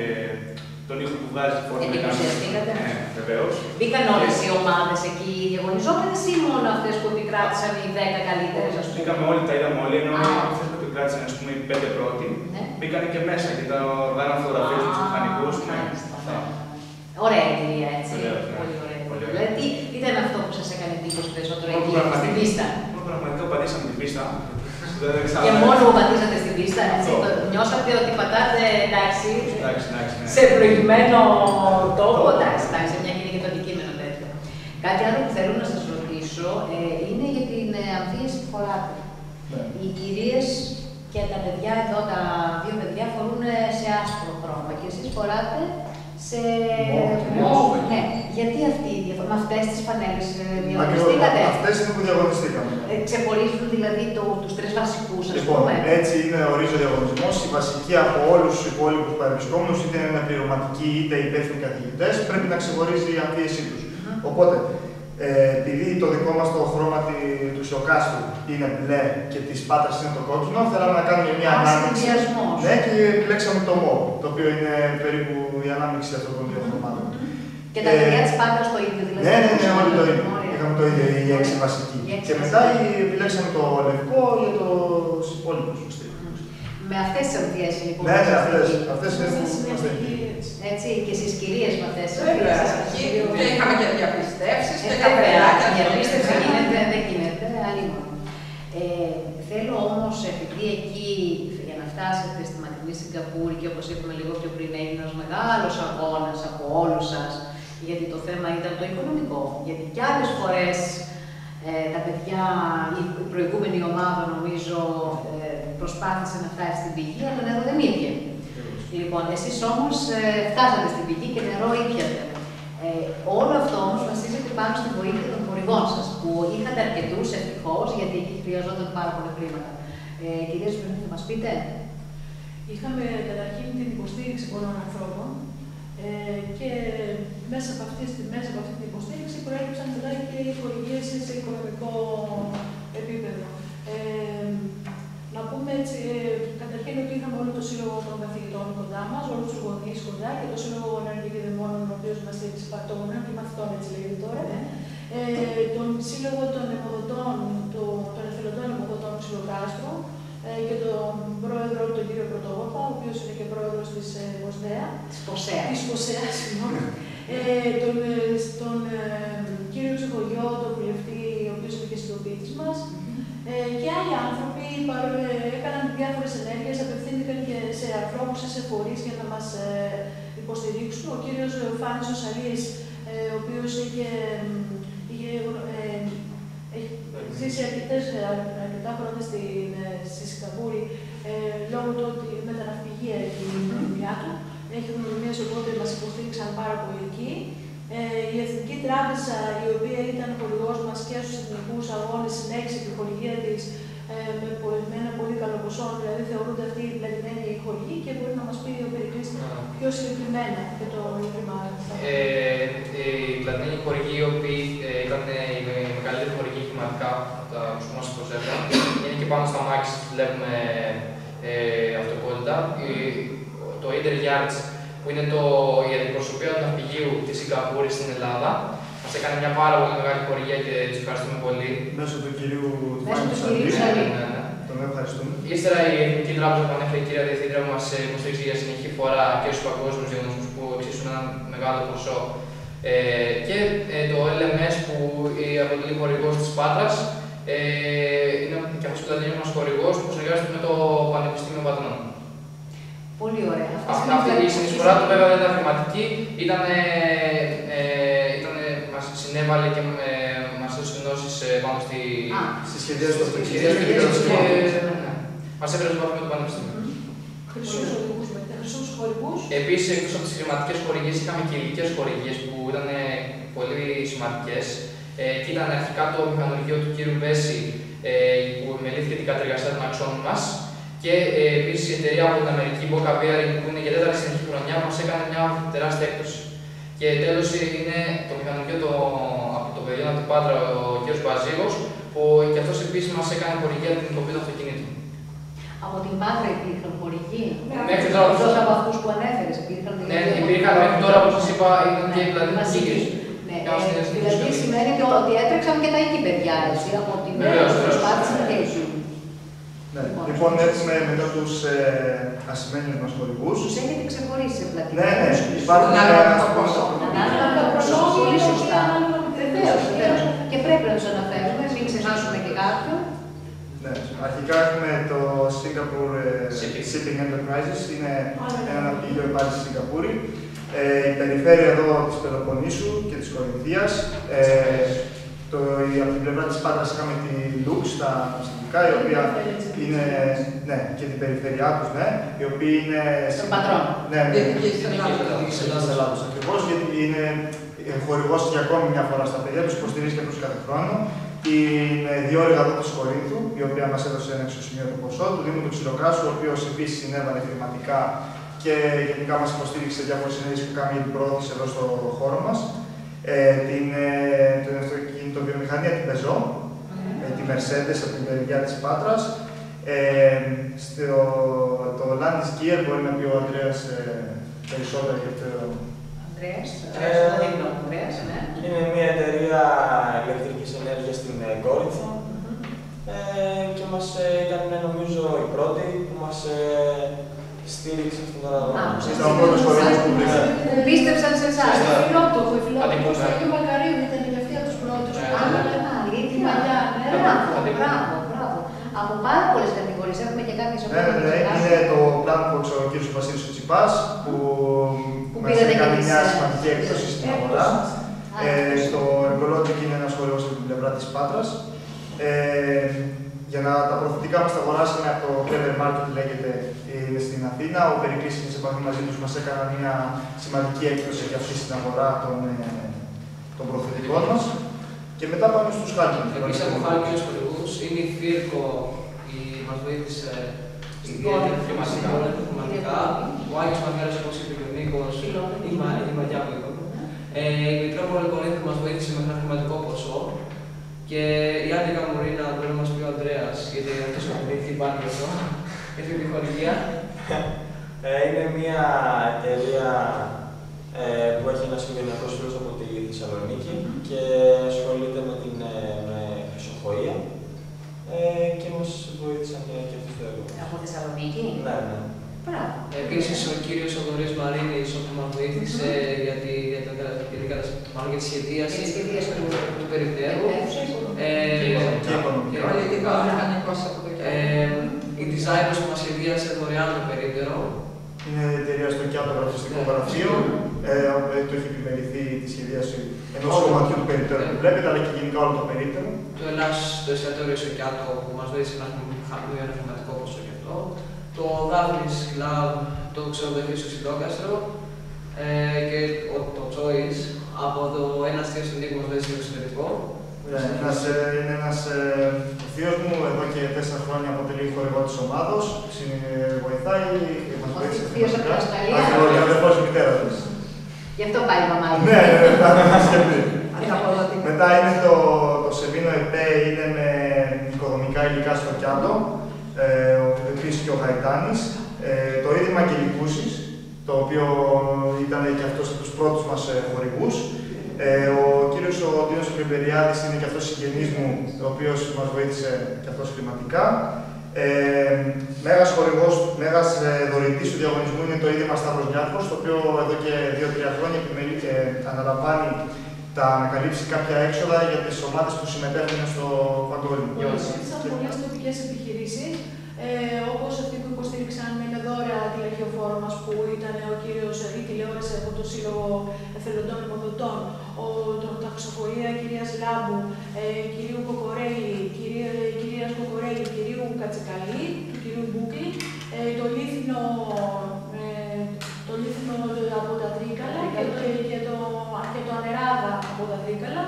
τον ήχο που βγάζει η Φόρμουλα. Εντυπωσιαστήκατε; Ναι, βεβαίως. Μπήκαν όλες οι ομάδες εκεί διαγωνιζόμενες ή μόνο αυτές που επικράτησαν οι 10 καλύτερες, ας πούμε; Μπήκαμε όλοι, τα είδαμε όλοι, ενώ Α. αυτές που επικράτησαν ας πούμε, οι πέντε πρώτοι, Ναι. μπήκαν και μέσα και τα οργάνωσαν φωτογραφίε τους Α, μηχανικού. Μάλιστα. Ωραία εμπειρία, έτσι. Βεβαίως, ναι. Πολύ ωραία. Πολύ εμπειρία. Δηλαδή, τι τι ήταν αυτό που σας έκανε εντύπωση περισσότερο Όπου εκεί, πραγματικά- στην πίστα; Όπου πραγματικά πατήσαμε την πίστα. Δεν Και ξέραμε. μόνο που πατήσατε στην πίστα, έτσι. Αυτό. το- Νιώσατε ότι πατάτε, εντάξει, Εντάξει, εντάξει, ναι. σε προηγμένο τόπο, εντάξει, εντάξει, μια και είναι και το αντικείμενο τέτοιο. Κάτι άλλο που θέλω να σας ρωτήσω ε, είναι για την ε, αμφίεση που φοράτε. Ναι. Οι κυρίες και τα παιδιά εδώ, τα δύο παιδιά φορούν ε, σε άσπρο χρώμα και εσείς φοράτε σε Μόβ, μόβ. μόβ. Ναι. Γιατί αυτή η διαφορά, με αυτές τις φανέλες ε, Ακριβώς, διαγωνιστήκατε; Αυτές είναι που διαγωνιστήκαμε. Ε, ξεχωρίζουν δηλαδή το, τους τρεις βασικούς, ας Λοιπόν, πούμε. έτσι είναι ορίζει ο διαγωνισμός. Η βασική από όλους τους υπόλοιπους παρευρισκόμενους, είτε είναι πληρωματικοί είτε υπεύθυνοι καθηγητές, πρέπει να ξεχωρίζει η αμφίεσή τους. Οπότε, ε, επειδή το δικό μας το χρώμα τη- του Σιωκάστρου είναι μπλε και της Πάτρα είναι το κόκκινο, θέλαμε να κάνουμε μια Α, ανάμειξη. συνδυασμός. Ναι, και επιλέξαμε το μόβ, το οποίο είναι περίπου η ανάμειξη αυτών των δύο χρωμάτων. Και τα Ε, παιδιά της Πάτρας το ίδιο, δηλαδή. Ναι, ναι, ναι, όλοι το ίδιο. Ωραία. Είχαμε το ίδιο, οι έξι βασικοί. Οι έξι Και μετά βασικοί. η- επιλέξαμε το λευκό για του υπόλοιπου. Με αυτές τις αμφιέσεις λοιπόν. Ναι, ναι, είσαστε αυτές, εκεί. αυτές είναι που Στην είμαστε εκεί. συνέχεια έτσι. Έτσι, και στις κυρίες με αυτές τις Βέβαια, αμφιέσεις. εκεί και είχαμε και διαπιστεύσεις Ε, και βέβαια, καπελάκια. η απίστευση γίνεται, δεν γίνεται, άλλη μόνο. Ε, θέλω όμως, επειδή εκεί για να φτάσετε στη μακρινή Σιγκαπούρη και όπως είπαμε λίγο πιο πριν έγινε ένας μεγάλος αγώνας από όλους σας, γιατί το θέμα ήταν το οικονομικό. Γιατί κι άλλες φορές ε, τα παιδιά, η προηγούμενη ομάδα νομίζω ε, προσπάθησε να φτάσει στην πηγή, αλλά το νερό δεν ήπια. Λοιπόν, εσείς όμως ε, φτάσατε στην πηγή και νερό ήπιατε. Ε, όλο αυτό όμως βασίζεται πάνω στη βοήθεια των χορηγών σας, που είχατε αρκετούς ευτυχώς, γιατί εκεί χρειαζόταν πάρα πολλά χρήματα. Ε, κυρία Ζουμερίνη, θα μας πείτε. Είχαμε καταρχήν την υποστήριξη πολλών ανθρώπων ε, και μέσα από, αυτή, μέσα από αυτή την υποστήριξη προέκυψαν μετά και οι χορηγίες σε οικονομικό επίπεδο. Ε, να πούμε έτσι, ε, καταρχήν ότι είχαμε όλο το Σύλλογο των Καθηγητών κοντά μας, όλους τους γονείς κοντά και το Σύλλογο Ενεργή και Δαιμόνων, ο οποίος μας στήριξε πατώνων και μαθητών, έτσι λέγεται τώρα. Ε, τον Σύλλογο των Εποδοτών, το, των Εθελοντών Εποδοτών του Ξυλοκάστρου ε, και τον πρόεδρο, τον κύριο Πρωτόγραφα, ο οποίος είναι και πρόεδρος της ε, Βοσδέα. Της Ποσέας. Της Ποσέας, συγγνώμη. ε, τον, ε, στον ε, κύριο Ψυχογιώ, τον βουλευτή, ο οποίος είναι και συντοπίτη μας. Ε, και άλλοι άνθρωποι παρο- ε, έκαναν διάφορες ενέργειες, απευθύνθηκαν και σε ανθρώπους, σε φορείς για να μας ε, υποστηρίξουν. Ο κύριος Φάνης Οσαλή ε, ο οποίος είχε, είχε ε, έχει ζήσει αρκετές, αρκετά χρόνια στην, στη Σιγκαπούρη ε, λόγω του ότι με τα ναυπηγεία έχει η δουλειά του. Έχει γνωριμίες, οπότε μας υποστήριξαν πάρα πολύ εκεί. Ε, η Εθνική Τράπεζα, η οποία ήταν χορηγός μας και στους εθνικούς αγώνες, συνέχισε τη χορηγία της ε, με, με ένα πολύ καλό ποσό, δηλαδή θεωρούνται αυτοί οι πλατημένοι χορηγοί και μπορεί να μας πει ο Περικλής πιο συγκεκριμένα για το ζήτημα. Ε, οι πλατημένοι χορηγοί, οι οποίοι ε, ήταν οι μεγαλύτεροι χορηγοί χρηματικά από τα που που προσέφεραν, είναι και πάνω στα Max βλέπουμε ε, αυτοκόλλητα. Το Inter Yards, που είναι το, η αντιπροσωπεία του ναυπηγείου της Σιγκαπούρης στην Ελλάδα, μα έκανε μια πάρα πολύ μεγάλη χορηγία και τους ευχαριστούμε πολύ. Μέσω του κυρίου Σαλή. Ναι, ναι. Τον ευχαριστούμε. Ύστερα η Εθνική Τράπεζα που ανέφερε η κυρία Διευθύντρια μας υποστήριξε για συνεχή φορά και στους παγκόσμιους διαγωνισμού που εξίσουν ένα μεγάλο ποσό. Ε, και ε, το LMS που αποτελεί χορηγός της Πάτρας ε, είναι και αυτός που είναι ένα χορηγός που συνεργάζεται με το Πανεπιστήμιο Πατρών. Πολύ ωραία. Αυτή, αυτή η συνεισφορά του βέβαια δεν ήταν χρηματική, ήταν, ε, ήταν, μας συνέβαλε και ε, μας έδωσε γνώσεις πάνω στη, Α, στη σχεδίαση του αυτοκίνητου και μας έφερε στο βαθμό του Πανεπιστήμιου. Χρυσούς χορηγούς. Επίσης, εκτός από τις χρηματικές χορηγίες, είχαμε και υλικές χορηγίες που ήταν πολύ σημαντικές. Ε, και ήταν αρχικά το μηχανολογείο του κύριου Βέση ε, που μελήθηκε την κατεργασία των αξώνων μας. Και ε, επίσης η εταιρεία από την Αμερική, η Boca Bearing, που είναι για τέταρτη συνεχή χρονιά, μας έκανε μια τεράστια έκπτωση. Και τέλος είναι το μηχανολογείο το, από το παιδί του Πάτρα, ο κ. Μπαζίγος, που και αυτός επίσης μας έκανε χορηγία την κοπή του αυτοκινήτου. Από την Πάτρα υπήρχαν χορηγοί. Μέχρι τώρα. Εκτός από αυτούς που ανέφερες, υπήρχαν. Ναι, υπήρχαν μέχρι τώρα, όπως σας είπα, ήταν και δηλαδή ναι, ε, δηλαδή σημαίνει ότι έτρεξαν και τα εκεί παιδιά, έτσι, από την προσπάθηση και εκεί. Ναι. Λοιπόν, έτσι με, μετά τους ε, ασημένιου μας χορηγούς. Τους έχετε ξεχωρίσει σε πλατεία. Ναι, ναι, υπάρχουν ένα Ανάλογα με το προσώπο, πολύ σωστά. Βεβαίως, βεβαίως. Και πρέπει να τους αναφέρουμε, μην ξεχάσουμε και κάποιον. Ναι. Αρχικά έχουμε το Singapore ε, Shipping Enterprises, είναι ένα ναυπηγείο που υπάρχει στη Σιγκαπούρη. Ε, η περιφέρεια εδώ της Πελοποννήσου και της Κορινθίας. Ε, το, από την πλευρά της Πάτρας είχαμε τη Lux, τα Μυστικά, η οποία είναι, ναι, και την περιφέρειά τους, ναι, η οποία είναι... Στον πατρόν. Ναι, ναι, της Ελλάδος ακριβώς, γιατί είναι χορηγός και ακόμη μια φορά στα παιδιά τους, υποστηρίζει και τους κάθε χρόνο. Την διόρυγα εδώ της Κορίνθου, η οποία μας έδωσε ένα εξωσημείωτο ποσό, του Δήμου του Ξυλοκράσου, ο οποίος επίσης συνέβαλε χρηματικά και γενικά μας υποστήριξε σε διάφορες συνέδειες που κάνουμε για την πρόοδο εδώ στο χώρο μας. Ε, την, ε, την αυτοκινητοβιομηχανία την Peugeot, mm. ε, τη Mercedes από την μεριά της Πάτρας. Ε, στο, το Landis Gear μπορεί να πει ο Ανδρέας ε, περισσότερα για αυτό. Ανδρέας, ε, Ανδρέας, ναι. Είναι μια εταιρεία ηλεκτρικής ενέργειας στην Κόρινθο ε, και μας ε, ήταν νομίζω η πρώτη που μας ε, στήριξε αυτόν τον αγώνα. Ήταν ο πρώτος χορηγός που βρήκα. Πίστεψαν σε εσάς. Το φιλότοπο, η φιλότοπο του Αγίου Μακαρίου ήταν αλήθεια. Μπράβο, μπράβο, μπράβο. Από πάρα πολλές κατηγορίες έχουμε και κάποιες Ναι, ναι, ναι. Είναι το Blackbox ο κ. Βασίλης Τσιπάς που μας έκανε μια σημαντική έκπτωση στην αγορά. Ε, στο Ergologic είναι ένας χορηγός από την πλευρά της Πάτρας. Ε, για να τα προθετικά μας τα αγοράσουμε από το Clever Market λέγεται είναι στην Αθήνα. Ο Περικλής είναι σε επαφή μαζί τους, μας έκανα μια σημαντική έκδοση για αυτή στην αγορά των, ε, των προθετικών μας. Και μετά πάμε στους Χάλκιν. Επίσης από Χάλκιν χορηγούς είναι η Φίρκο, η μας βοήθησε ιδιαίτερα χρηματικά. Ο Άγιος Μαγκάρας, όπως είπε και ο Νίκος, η μαγιά που είπαμε. Ε, η Μητρόπολη Κορίνθου μας βοήθησε με ένα χρηματικό ποσό. Και η Άννη Καμουρίνα μπορεί να μας πει ο Ανδρέας, γιατί αυτό έχει πάνω εδώ, για την χορηγία. Ε, είναι μια εταιρεία ε, που έχει ένας σημερινό φίλος από τη Θεσσαλονίκη και ασχολείται με την ε, με χρυσοχοΐα ε, και μα βοήθησαν και, και αυτό το έργο. Από Θεσσαλονίκη? Ναι, ναι. Επίση, ο κύριο Οδωρή Μαρίνη, που μα βοήθησε για, τη, για, το, για, για τη σχεδίαση του, του περιφέρου. Η designers που μα σχεδίασε δωρεάν το περίπτερο. Είναι εταιρεία στο Κιάτο Γραφιστικό Γραφείο. ε, το έχει επιμερηθεί τη σχεδίαση ενός κομματιού του περίπτερου που βλέπετε, αλλά και γενικά όλο το περίπτερο. Το Ελλάς, το εστιατόριο Σοκιάτο που μας βοήθησε να έχουμε χαμηλό ρευματικό ποσό γι' αυτό. Το Δάφνης Club, το ξενοδοχείο στο Ξυλόκαστρο ε, και ο, το Choice από το ένα αστείο στην Νίκο μας βοήθησε το εξωτερικό. Ναι, ένας, ε, είναι ένας ε, θείος μου, εδώ και τέσσερα χρόνια αποτελεί χορηγό της ομάδος, συ- βοηθάει, μας βοήθησε θείος από την Αυστραλία. Ακριβώς, και ο αδερφός της μητέρας της. Γι' αυτό πάει η μαμά. Ναι, ναι, ναι, θα το σκεφτεί. Ανταποδοτικά. Μετά είναι το, το Σεβίνο ΕΠΕ, είναι με οικοδομικά υλικά στο Κιάτο, ε, ο επίσης και ο Γαϊτάνης. Ε, το Ίδρυμα Αγγελικούσης, το οποίο ήταν και αυτός από τους πρώτους μας ε, χορηγούς. Ε, ο κύριος ο Δίνος Κρυμπεριάδης είναι και αυτός συγγενής μου, ο οποίος μας βοήθησε και αυτός χρηματικά. Ε, μέγας χορηγός, μέγας ε, δωρητής του διαγωνισμού είναι το Ίδρυμα Σταύρος Νιάρχος, το οποίο εδώ και 2-3 χρόνια επιμελεί- ε, αναλαμβάνει τα να καλύψει κάποια έξοδα για τις ομάδες που συμμετέχουν στο παγκόσμιο. Υπήρξαν πολλές τοπικές επιχειρήσεις, ε, όπως αυτοί που υποστήριξαν με δώρα τη λαχιοφόρο μας, που ήταν ο κύριος η τηλεόραση από το Σύλλογο Εθελοντών Υποδοτών, ο, το, τα χρυσοφορία κυρίας Λάμπου, ε, κυρίου Κοκορέλη, κυρία, κυρίας Κοκορέλη, κυρίου Κατσικαλή, του κυρίου Μπούκλη, ε, το λίθινο, ε, το λίθινο από τα Τρίκαλα και, το, και, το, και το Ανεράδα από τα Τρίκαλα.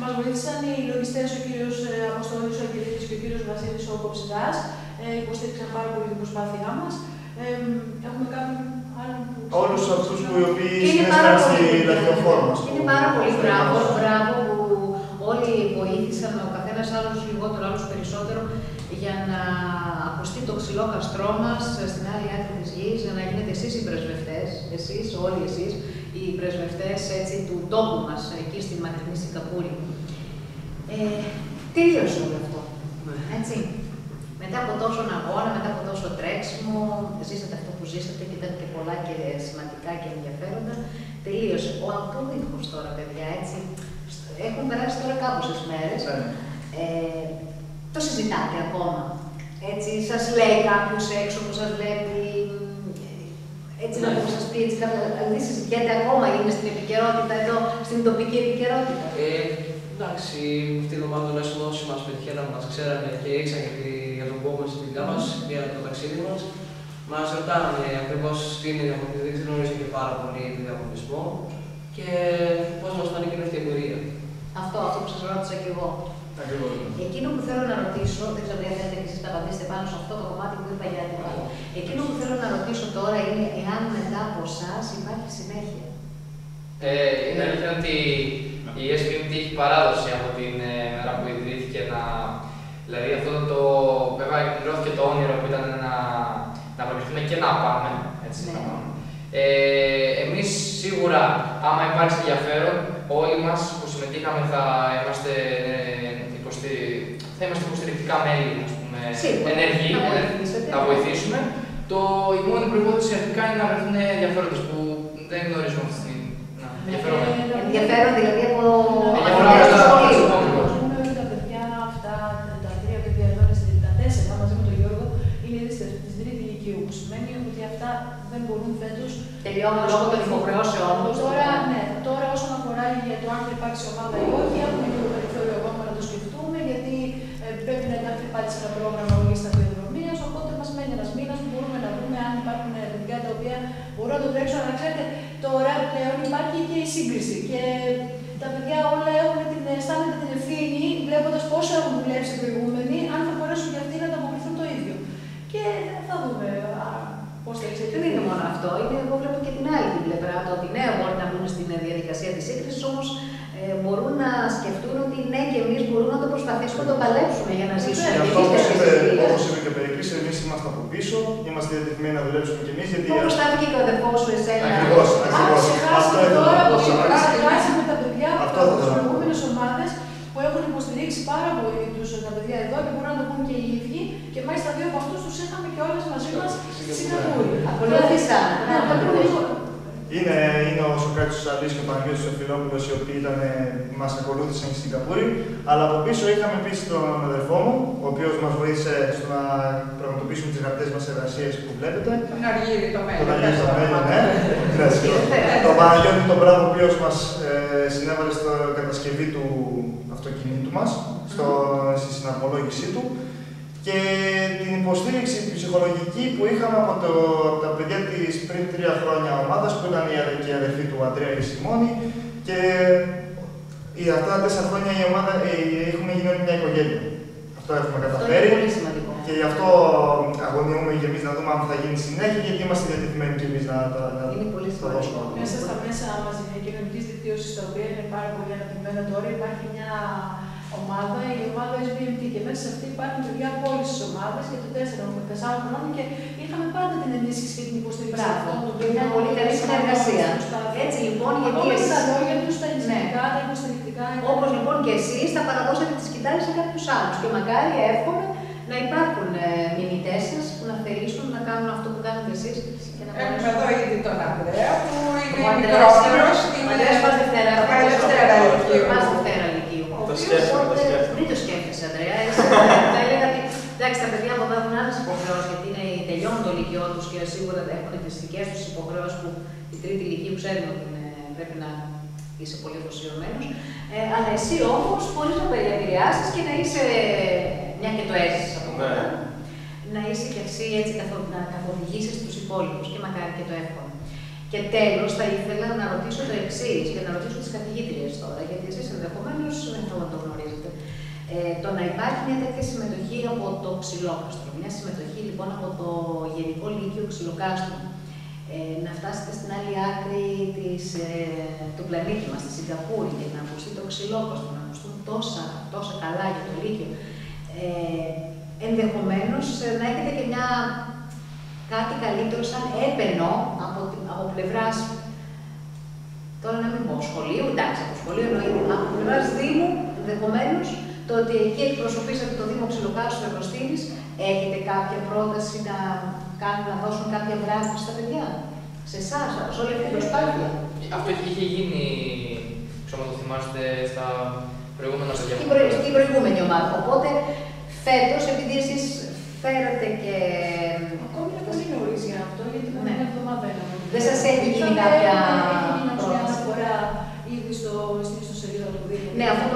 Μας βοήθησαν οι λογιστές, ο κύριος ε, Αποστόλης ο Αγγελίδης και ο κύριος Βασίλης ο Κοψιδάς. Ε, υποστήριξαν πάρα πολύ την προσπάθειά μας. Ε, έχουμε κάποιον άλλον που... Όλους αυτούς που οι οποίοι Και είναι πάρα συνέστησαν πολύ στη λαχιοφόρμα μας. Είναι πάρα πολύ μπράβο, μπράβο που όλοι βοήθησαν, ο καθένας άλλος λιγότερο, άλλος περισσότερο, για να ακουστεί το ξυλό καστρό μας στην άλλη άκρη της γης, για να γίνετε εσείς οι πρεσβευτές, εσείς, όλοι εσείς, οι πρεσβευτές του τόπου μας εκεί στη μακρινή Σιγκαπούρη. Ε, τελείωσε όλο αυτό. Έτσι. Μετά από τόσο αγώνα, μετά από τόσο τρέξιμο, ζήσατε αυτό που ζήσατε και ήταν και πολλά και σημαντικά και ενδιαφέροντα. Τελείωσε. Ο απόδειχος τώρα, παιδιά, έτσι, έχουν περάσει τώρα κάποιες μέρες. Ναι. Ε, το συζητάτε ακόμα. Έτσι, σας λέει κάποιος έξω που σας βλέπει, έτσι να Ναι. πω, σας πει έτσι κάποια, δηλαδή συζητιέται ακόμα, είναι στην επικαιρότητα εδώ, στην τοπική επικαιρότητα; Ε, εντάξει, αυτή την εβδομάδα τουλάχιστον όσοι μας πετυχαίναν, μας ξέρανε και ήξεραν για, τη- για τον κόμμα στη δουλειά μας, για το ταξίδι μας. Μας ρωτάνε ακριβώς τι είναι η διαγωνισμό, δεν γνωρίζω και πάρα πολύ τον διαγωνισμό και πώς μας φάνηκε αυτή η εμπειρία. Αυτό, αυτό που σας ρώτησα κι εγώ. Ακριβώς. Εκείνο που θέλω να ρωτήσω, δεν ξέρω αν θέλετε και εσείς να απαντήσετε πάνω σε αυτό το κομμάτι που είπα για την άλλη. Εκείνο που θέλω να ρωτήσω τώρα είναι εάν μετά από εσάς υπάρχει συνέχεια. Ε, είναι αλήθεια ότι η SPMT έχει παράδοση από την ε, μέρα που ιδρύθηκε να. Δηλαδή αυτό το. Βέβαια εκπληρώθηκε το όνειρο που ήταν να, να προκριθούμε και να πάμε. Έτσι, Ναι. να πάμε. Ε, εμείς σίγουρα, άμα υπάρξει ενδιαφέρον, όλοι μας που συμμετείχαμε θα είμαστε, ε, υποστηρι- θα είμαστε υποστηρικτικά μέλη, ας πούμε, Σίγουρα. ενεργοί, Θα ε, βοηθήσετε. θα βοηθήσουμε. Το, η μόνη προϋπόθεση αρχικά είναι να βρεθούν ενδιαφέροντες που δεν γνωρίζουμε αυτή τη στιγμή. Να, ενδιαφερόμενοι. Ενδιαφέρον δηλαδή από Ενδιαφέρον από το από το σχολείο. σχολείο. Πούμε ότι τα παιδιά αυτά, τα τρία παιδιά εδώ είναι στη- τα τέσσερα μαζί με τον Γιώργο, είναι ήδη στη στη τρίτη ηλικίου, που σημαίνει ότι αυτά δεν μπορούν φέτος Τελειώνουν λόγω των υποχρεώσεών τους. Τώρα, ναι, τώρα όσον αφορά για το αν θα υπάρξει ομάδα ή όχι, έχουμε και το περιθώριο ακόμα να το σκεφτούμε, γιατί ε, πρέπει να εντάξει πάλι σε ένα πρόγραμμα όλη σταδιοδρομίας. Οπότε μας μένει ένας μήνας που μπορούμε να δούμε αν υπάρχουν ε, παιδιά τα οποία μπορούν να το τρέξουν. Αλλά ξέρετε, τώρα πλέον υπάρχει και η σύγκριση. Και τα παιδιά όλα έχουν την, αισθάνονται την ευθύνη, βλέποντας πόσο έχουν δουλέψει οι προηγούμενοι, αν θα μπορέσουν και αυτοί να ανταποκριθούν το ίδιο. Και θα δούμε πώς θα εξελιχθεί. Δεν είναι μόνο αυτό, είναι, εγώ βλέπω και την άλλη την πλευρά. Το ότι ναι, μπορεί να μπουν στην διαδικασία της σύγκρισης, όμως ε, μπορούν να σκεφτούν ότι ναι, και εμείς μπορούμε να το προσπαθήσουμε να το παλέψουμε για να ζήσουμε. Γι' Και αυτό, εμείς όπως τέτοιες είπε, εμπειρίες. όπως είπε και ο Περικλής, εμείς είμαστε από πίσω, είμαστε διατεθειμένοι να δουλέψουμε κι εμείς, γιατί... Όπω στάθηκε και ο αδερφός σου εσένα. Ακριβώς, Αν ακριβώς. Αυτό ξεχάσετε ήθελα τώρα να που πω. ξεχάσαμε τα παιδιά Αυτό από θα τις ήθελα να πω. προηγούμενες ομάδες που έχουν υποστηρίξει πάρα πολύ τους, τα παιδιά εδώ και μπορούν να το πούν και οι ίδιοι. Και μάλιστα δύο από αυτούς τους είχαμε και όλες μαζί μας στη Σιγκαπούρη. Ακολούθησαν. Ναι, θα πούμε λίγο. Είναι, είναι ο Σοκράτης Σαλής και ο Παναγιώτης Φιλόπουλος οι οποίοι ήταν, μας ακολούθησαν στη Σιγκαπούρη. Αλλά από πίσω είχαμε επίσης τον αδερφό μου, ο οποίος μας βοήθησε στο να πραγματοποιήσουμε τις γραπτές μας εργασίες που βλέπετε. Τον Αργύρι το μέλλον. Τον Αργύρι το μέλλον, ναι. τον Παναγιώτη τον Μπράβο, ο οποίος μας ε, συνέβαλε στην κατασκευή του αυτοκινήτου μας, στο, στη συναρμολόγησή του και την υποστήριξη ψυχολογική που είχαμε από, το, από τα παιδιά της πριν τρία χρόνια ομάδας που ήταν η, η αδερφή του Αντρέα η Σιμώνη και για αυτά τα τέσσερα χρόνια η ομάδα ε, έχουμε γίνει όλη μια οικογένεια. Αυτό έχουμε καταφέρει. Αυτό είναι πολύ σημαντικό. Και γι' αυτό αγωνιούμε και εμείς να δούμε αν θα γίνει συνέχεια, γιατί είμαστε διατεθειμένοι και εμείς να, να, να είναι πολύ το δώσουμε. Μέσα στα μέσα μας κοινωνική δικτύωση, τα οποία είναι πάρα πολύ αναπτυγμένα τώρα, υπάρχει μια ομάδα, η ομάδα SBMT. Και μέσα σε αυτή υπάρχουν παιδιά από όλε τις ομάδες για το 4 χρόνων και είχαμε πάντα την ενίσχυση και την υποστήριξη Μπράβο. Μια πολύ καλή συνεργασία. Έτσι λοιπόν, γιατί εσεί. τα λόγια τους, τα ενισχυτικά, τα υποστηρικτικά. Όπως λοιπόν και εσείς θα παραδώσετε τις κοιτάλε σε κάποιους άλλους. Και μακάρι εύχομαι να υπάρχουν ε, μιμητέ σας που να θελήσουν να κάνουν αυτό που κάνετε εσείς. Έχουμε εδώ ήδη τον Ανδρέα που είναι μικρότερο. Είναι Πας Δευτέρα. Πας Δευτέρα Λυκείου. Το σκέφτομαι, το σκέφτομαι. Μην το σκέφτεσαι, Ανδρέα. Θα έλεγα ότι εντάξει, τα παιδιά από εδώ έχουν άλλε υποχρεώσει γιατί είναι, τελειώνουν το λυκειό του και σίγουρα έχουν τις δικές τους υποχρεώσεις που η τρίτη ηλικία ξέρουμε ότι είναι, πρέπει να είσαι πολύ αφοσιωμένος. Ε, αλλά εσύ όμως μπορείς να επηρεάσει και να είσαι. μια και το έζησες από Ναι. κοντά, να είσαι και εσύ έτσι καθο- να καθοδηγήσεις τους υπόλοιπους και μακάρι και το εύχομαι. Και τέλος, θα ήθελα να ρωτήσω το εξής και να ρωτήσω τις καθηγήτριες τώρα, γιατί εσείς ενδεχομένως δεν θα το γνωρίζετε. Ε, το να υπάρχει μια τέτοια συμμετοχή από το ξυλόκαστρο, μια συμμετοχή λοιπόν από το Γενικό Λύκειο Ξυλοκάστρου, ε, να φτάσετε στην άλλη άκρη της, ε, του πλανήτη μας, στη Σιγκαπούρη και να ακουστεί το ξυλόκαστρο, να ακουστούν τόσα, τόσα καλά για το Λύκειο. Ε, ενδεχομένως ε, να έχετε και μια κάτι καλύτερο σαν έπαινο από, την- από πλευράς Τώρα να μην πω σχολείου, εντάξει, από σχολείο εννοείται. Από πλευράς Δήμου, ενδεχομένως, το ότι εκεί εκπροσωπήσατε το Δήμο Ξυλοκάστρου Ευρωστήνη, έχετε κάποια πρόταση να, κάνουν, να δώσουν κάποια βράδυ στα παιδιά; Σε εσάς, σε όλη αυτή την προσπάθεια; Αυτό είχε γίνει, ξέρω αν το θυμάστε, στα προηγούμενα Στην, παιδιά. προ, στην προηγούμενη ομάδα. Οπότε φέτος, επειδή εσείς φέρατε και. Ακόμη είναι πολύ νωρί για αυτό, γιατί Ναι. ναι. μια εβδομάδα έλαβε. Δεν σας έχει γίνει Είχαμε- κάποια Έχει γίνει μια πρόταση. αναφορά ήδη στο, στην ιστοσελίδα του Δήμου. Ναι, αυτό το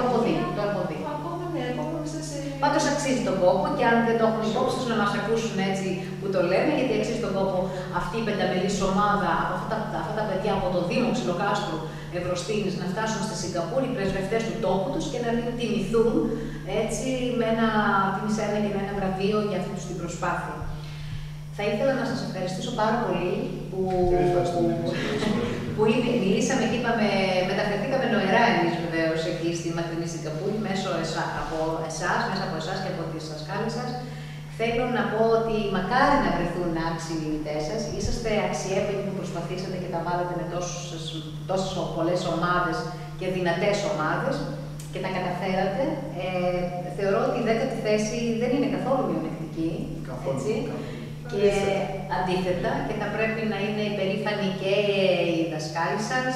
έχω δει. Το τον κόπο και αν δεν το έχουν υπόψη τους να μας ακούσουν έτσι που το λέμε, γιατί αξίζει τον κόπο αυτή η πενταμελή ομάδα από αυτά, τα- αυτά τα παιδιά από το Δήμο Ξυλοκάστρου Ευρωστίνης να φτάσουν στη Σιγκαπούρη, οι πρεσβευτές του τόπου τους και να μην τιμηθούν έτσι με ένα, τίμησε ένα και με ένα βραβείο για αυτή τους την προσπάθεια. Θα ήθελα να σας ευχαριστήσω πάρα πολύ που, Και εμείς ευχαριστούμε. που ήδη μιλήσαμε και είπαμε, μεταφερθήκαμε νοερά εμείς βεβαίως εκεί στη μακρινή Σιγκαπούρη μέσω εσά, από εσάς, μέσα από εσάς και από τις δασκάλες σας. Θέλω να πω ότι μακάρι να βρεθούν άξιοι μιμητές σας. Είσαστε αξιέπαινοι που προσπαθήσατε και τα βάλατε με τόσες, τόσες πολλές ομάδες και δυνατές ομάδες και τα καταφέρατε. Ε, θεωρώ ότι η δέκατη θέση δεν είναι καθόλου μειονεκτική. Καθόλου. Έτσι. Και αντίθετα, και θα πρέπει να είναι υπερήφανοι και οι δασκάλοι σας,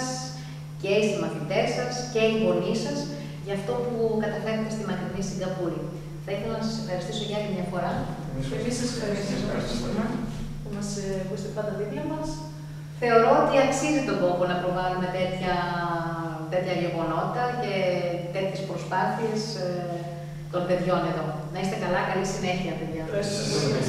και οι συμμαθητές σας, και οι γονείς σας, για αυτό που καταφέρετε στη μακρινή Σιγκαπούρη. Θα ήθελα να σας ευχαριστήσω για άλλη μια φορά. Εμείς Και εμείς σας ευχαριστούμε ευχαριστούμε. που, μας, ε, που είστε πάντα δίπλα μας. Θεωρώ ότι αξίζει τον κόπο να προβάλλουμε τέτοια, τέτοια γεγονότα και τέτοιες προσπάθειες ε, των παιδιών εδώ. Να είστε καλά, καλή συνέχεια, παιδιά. Ευχαριστούμε.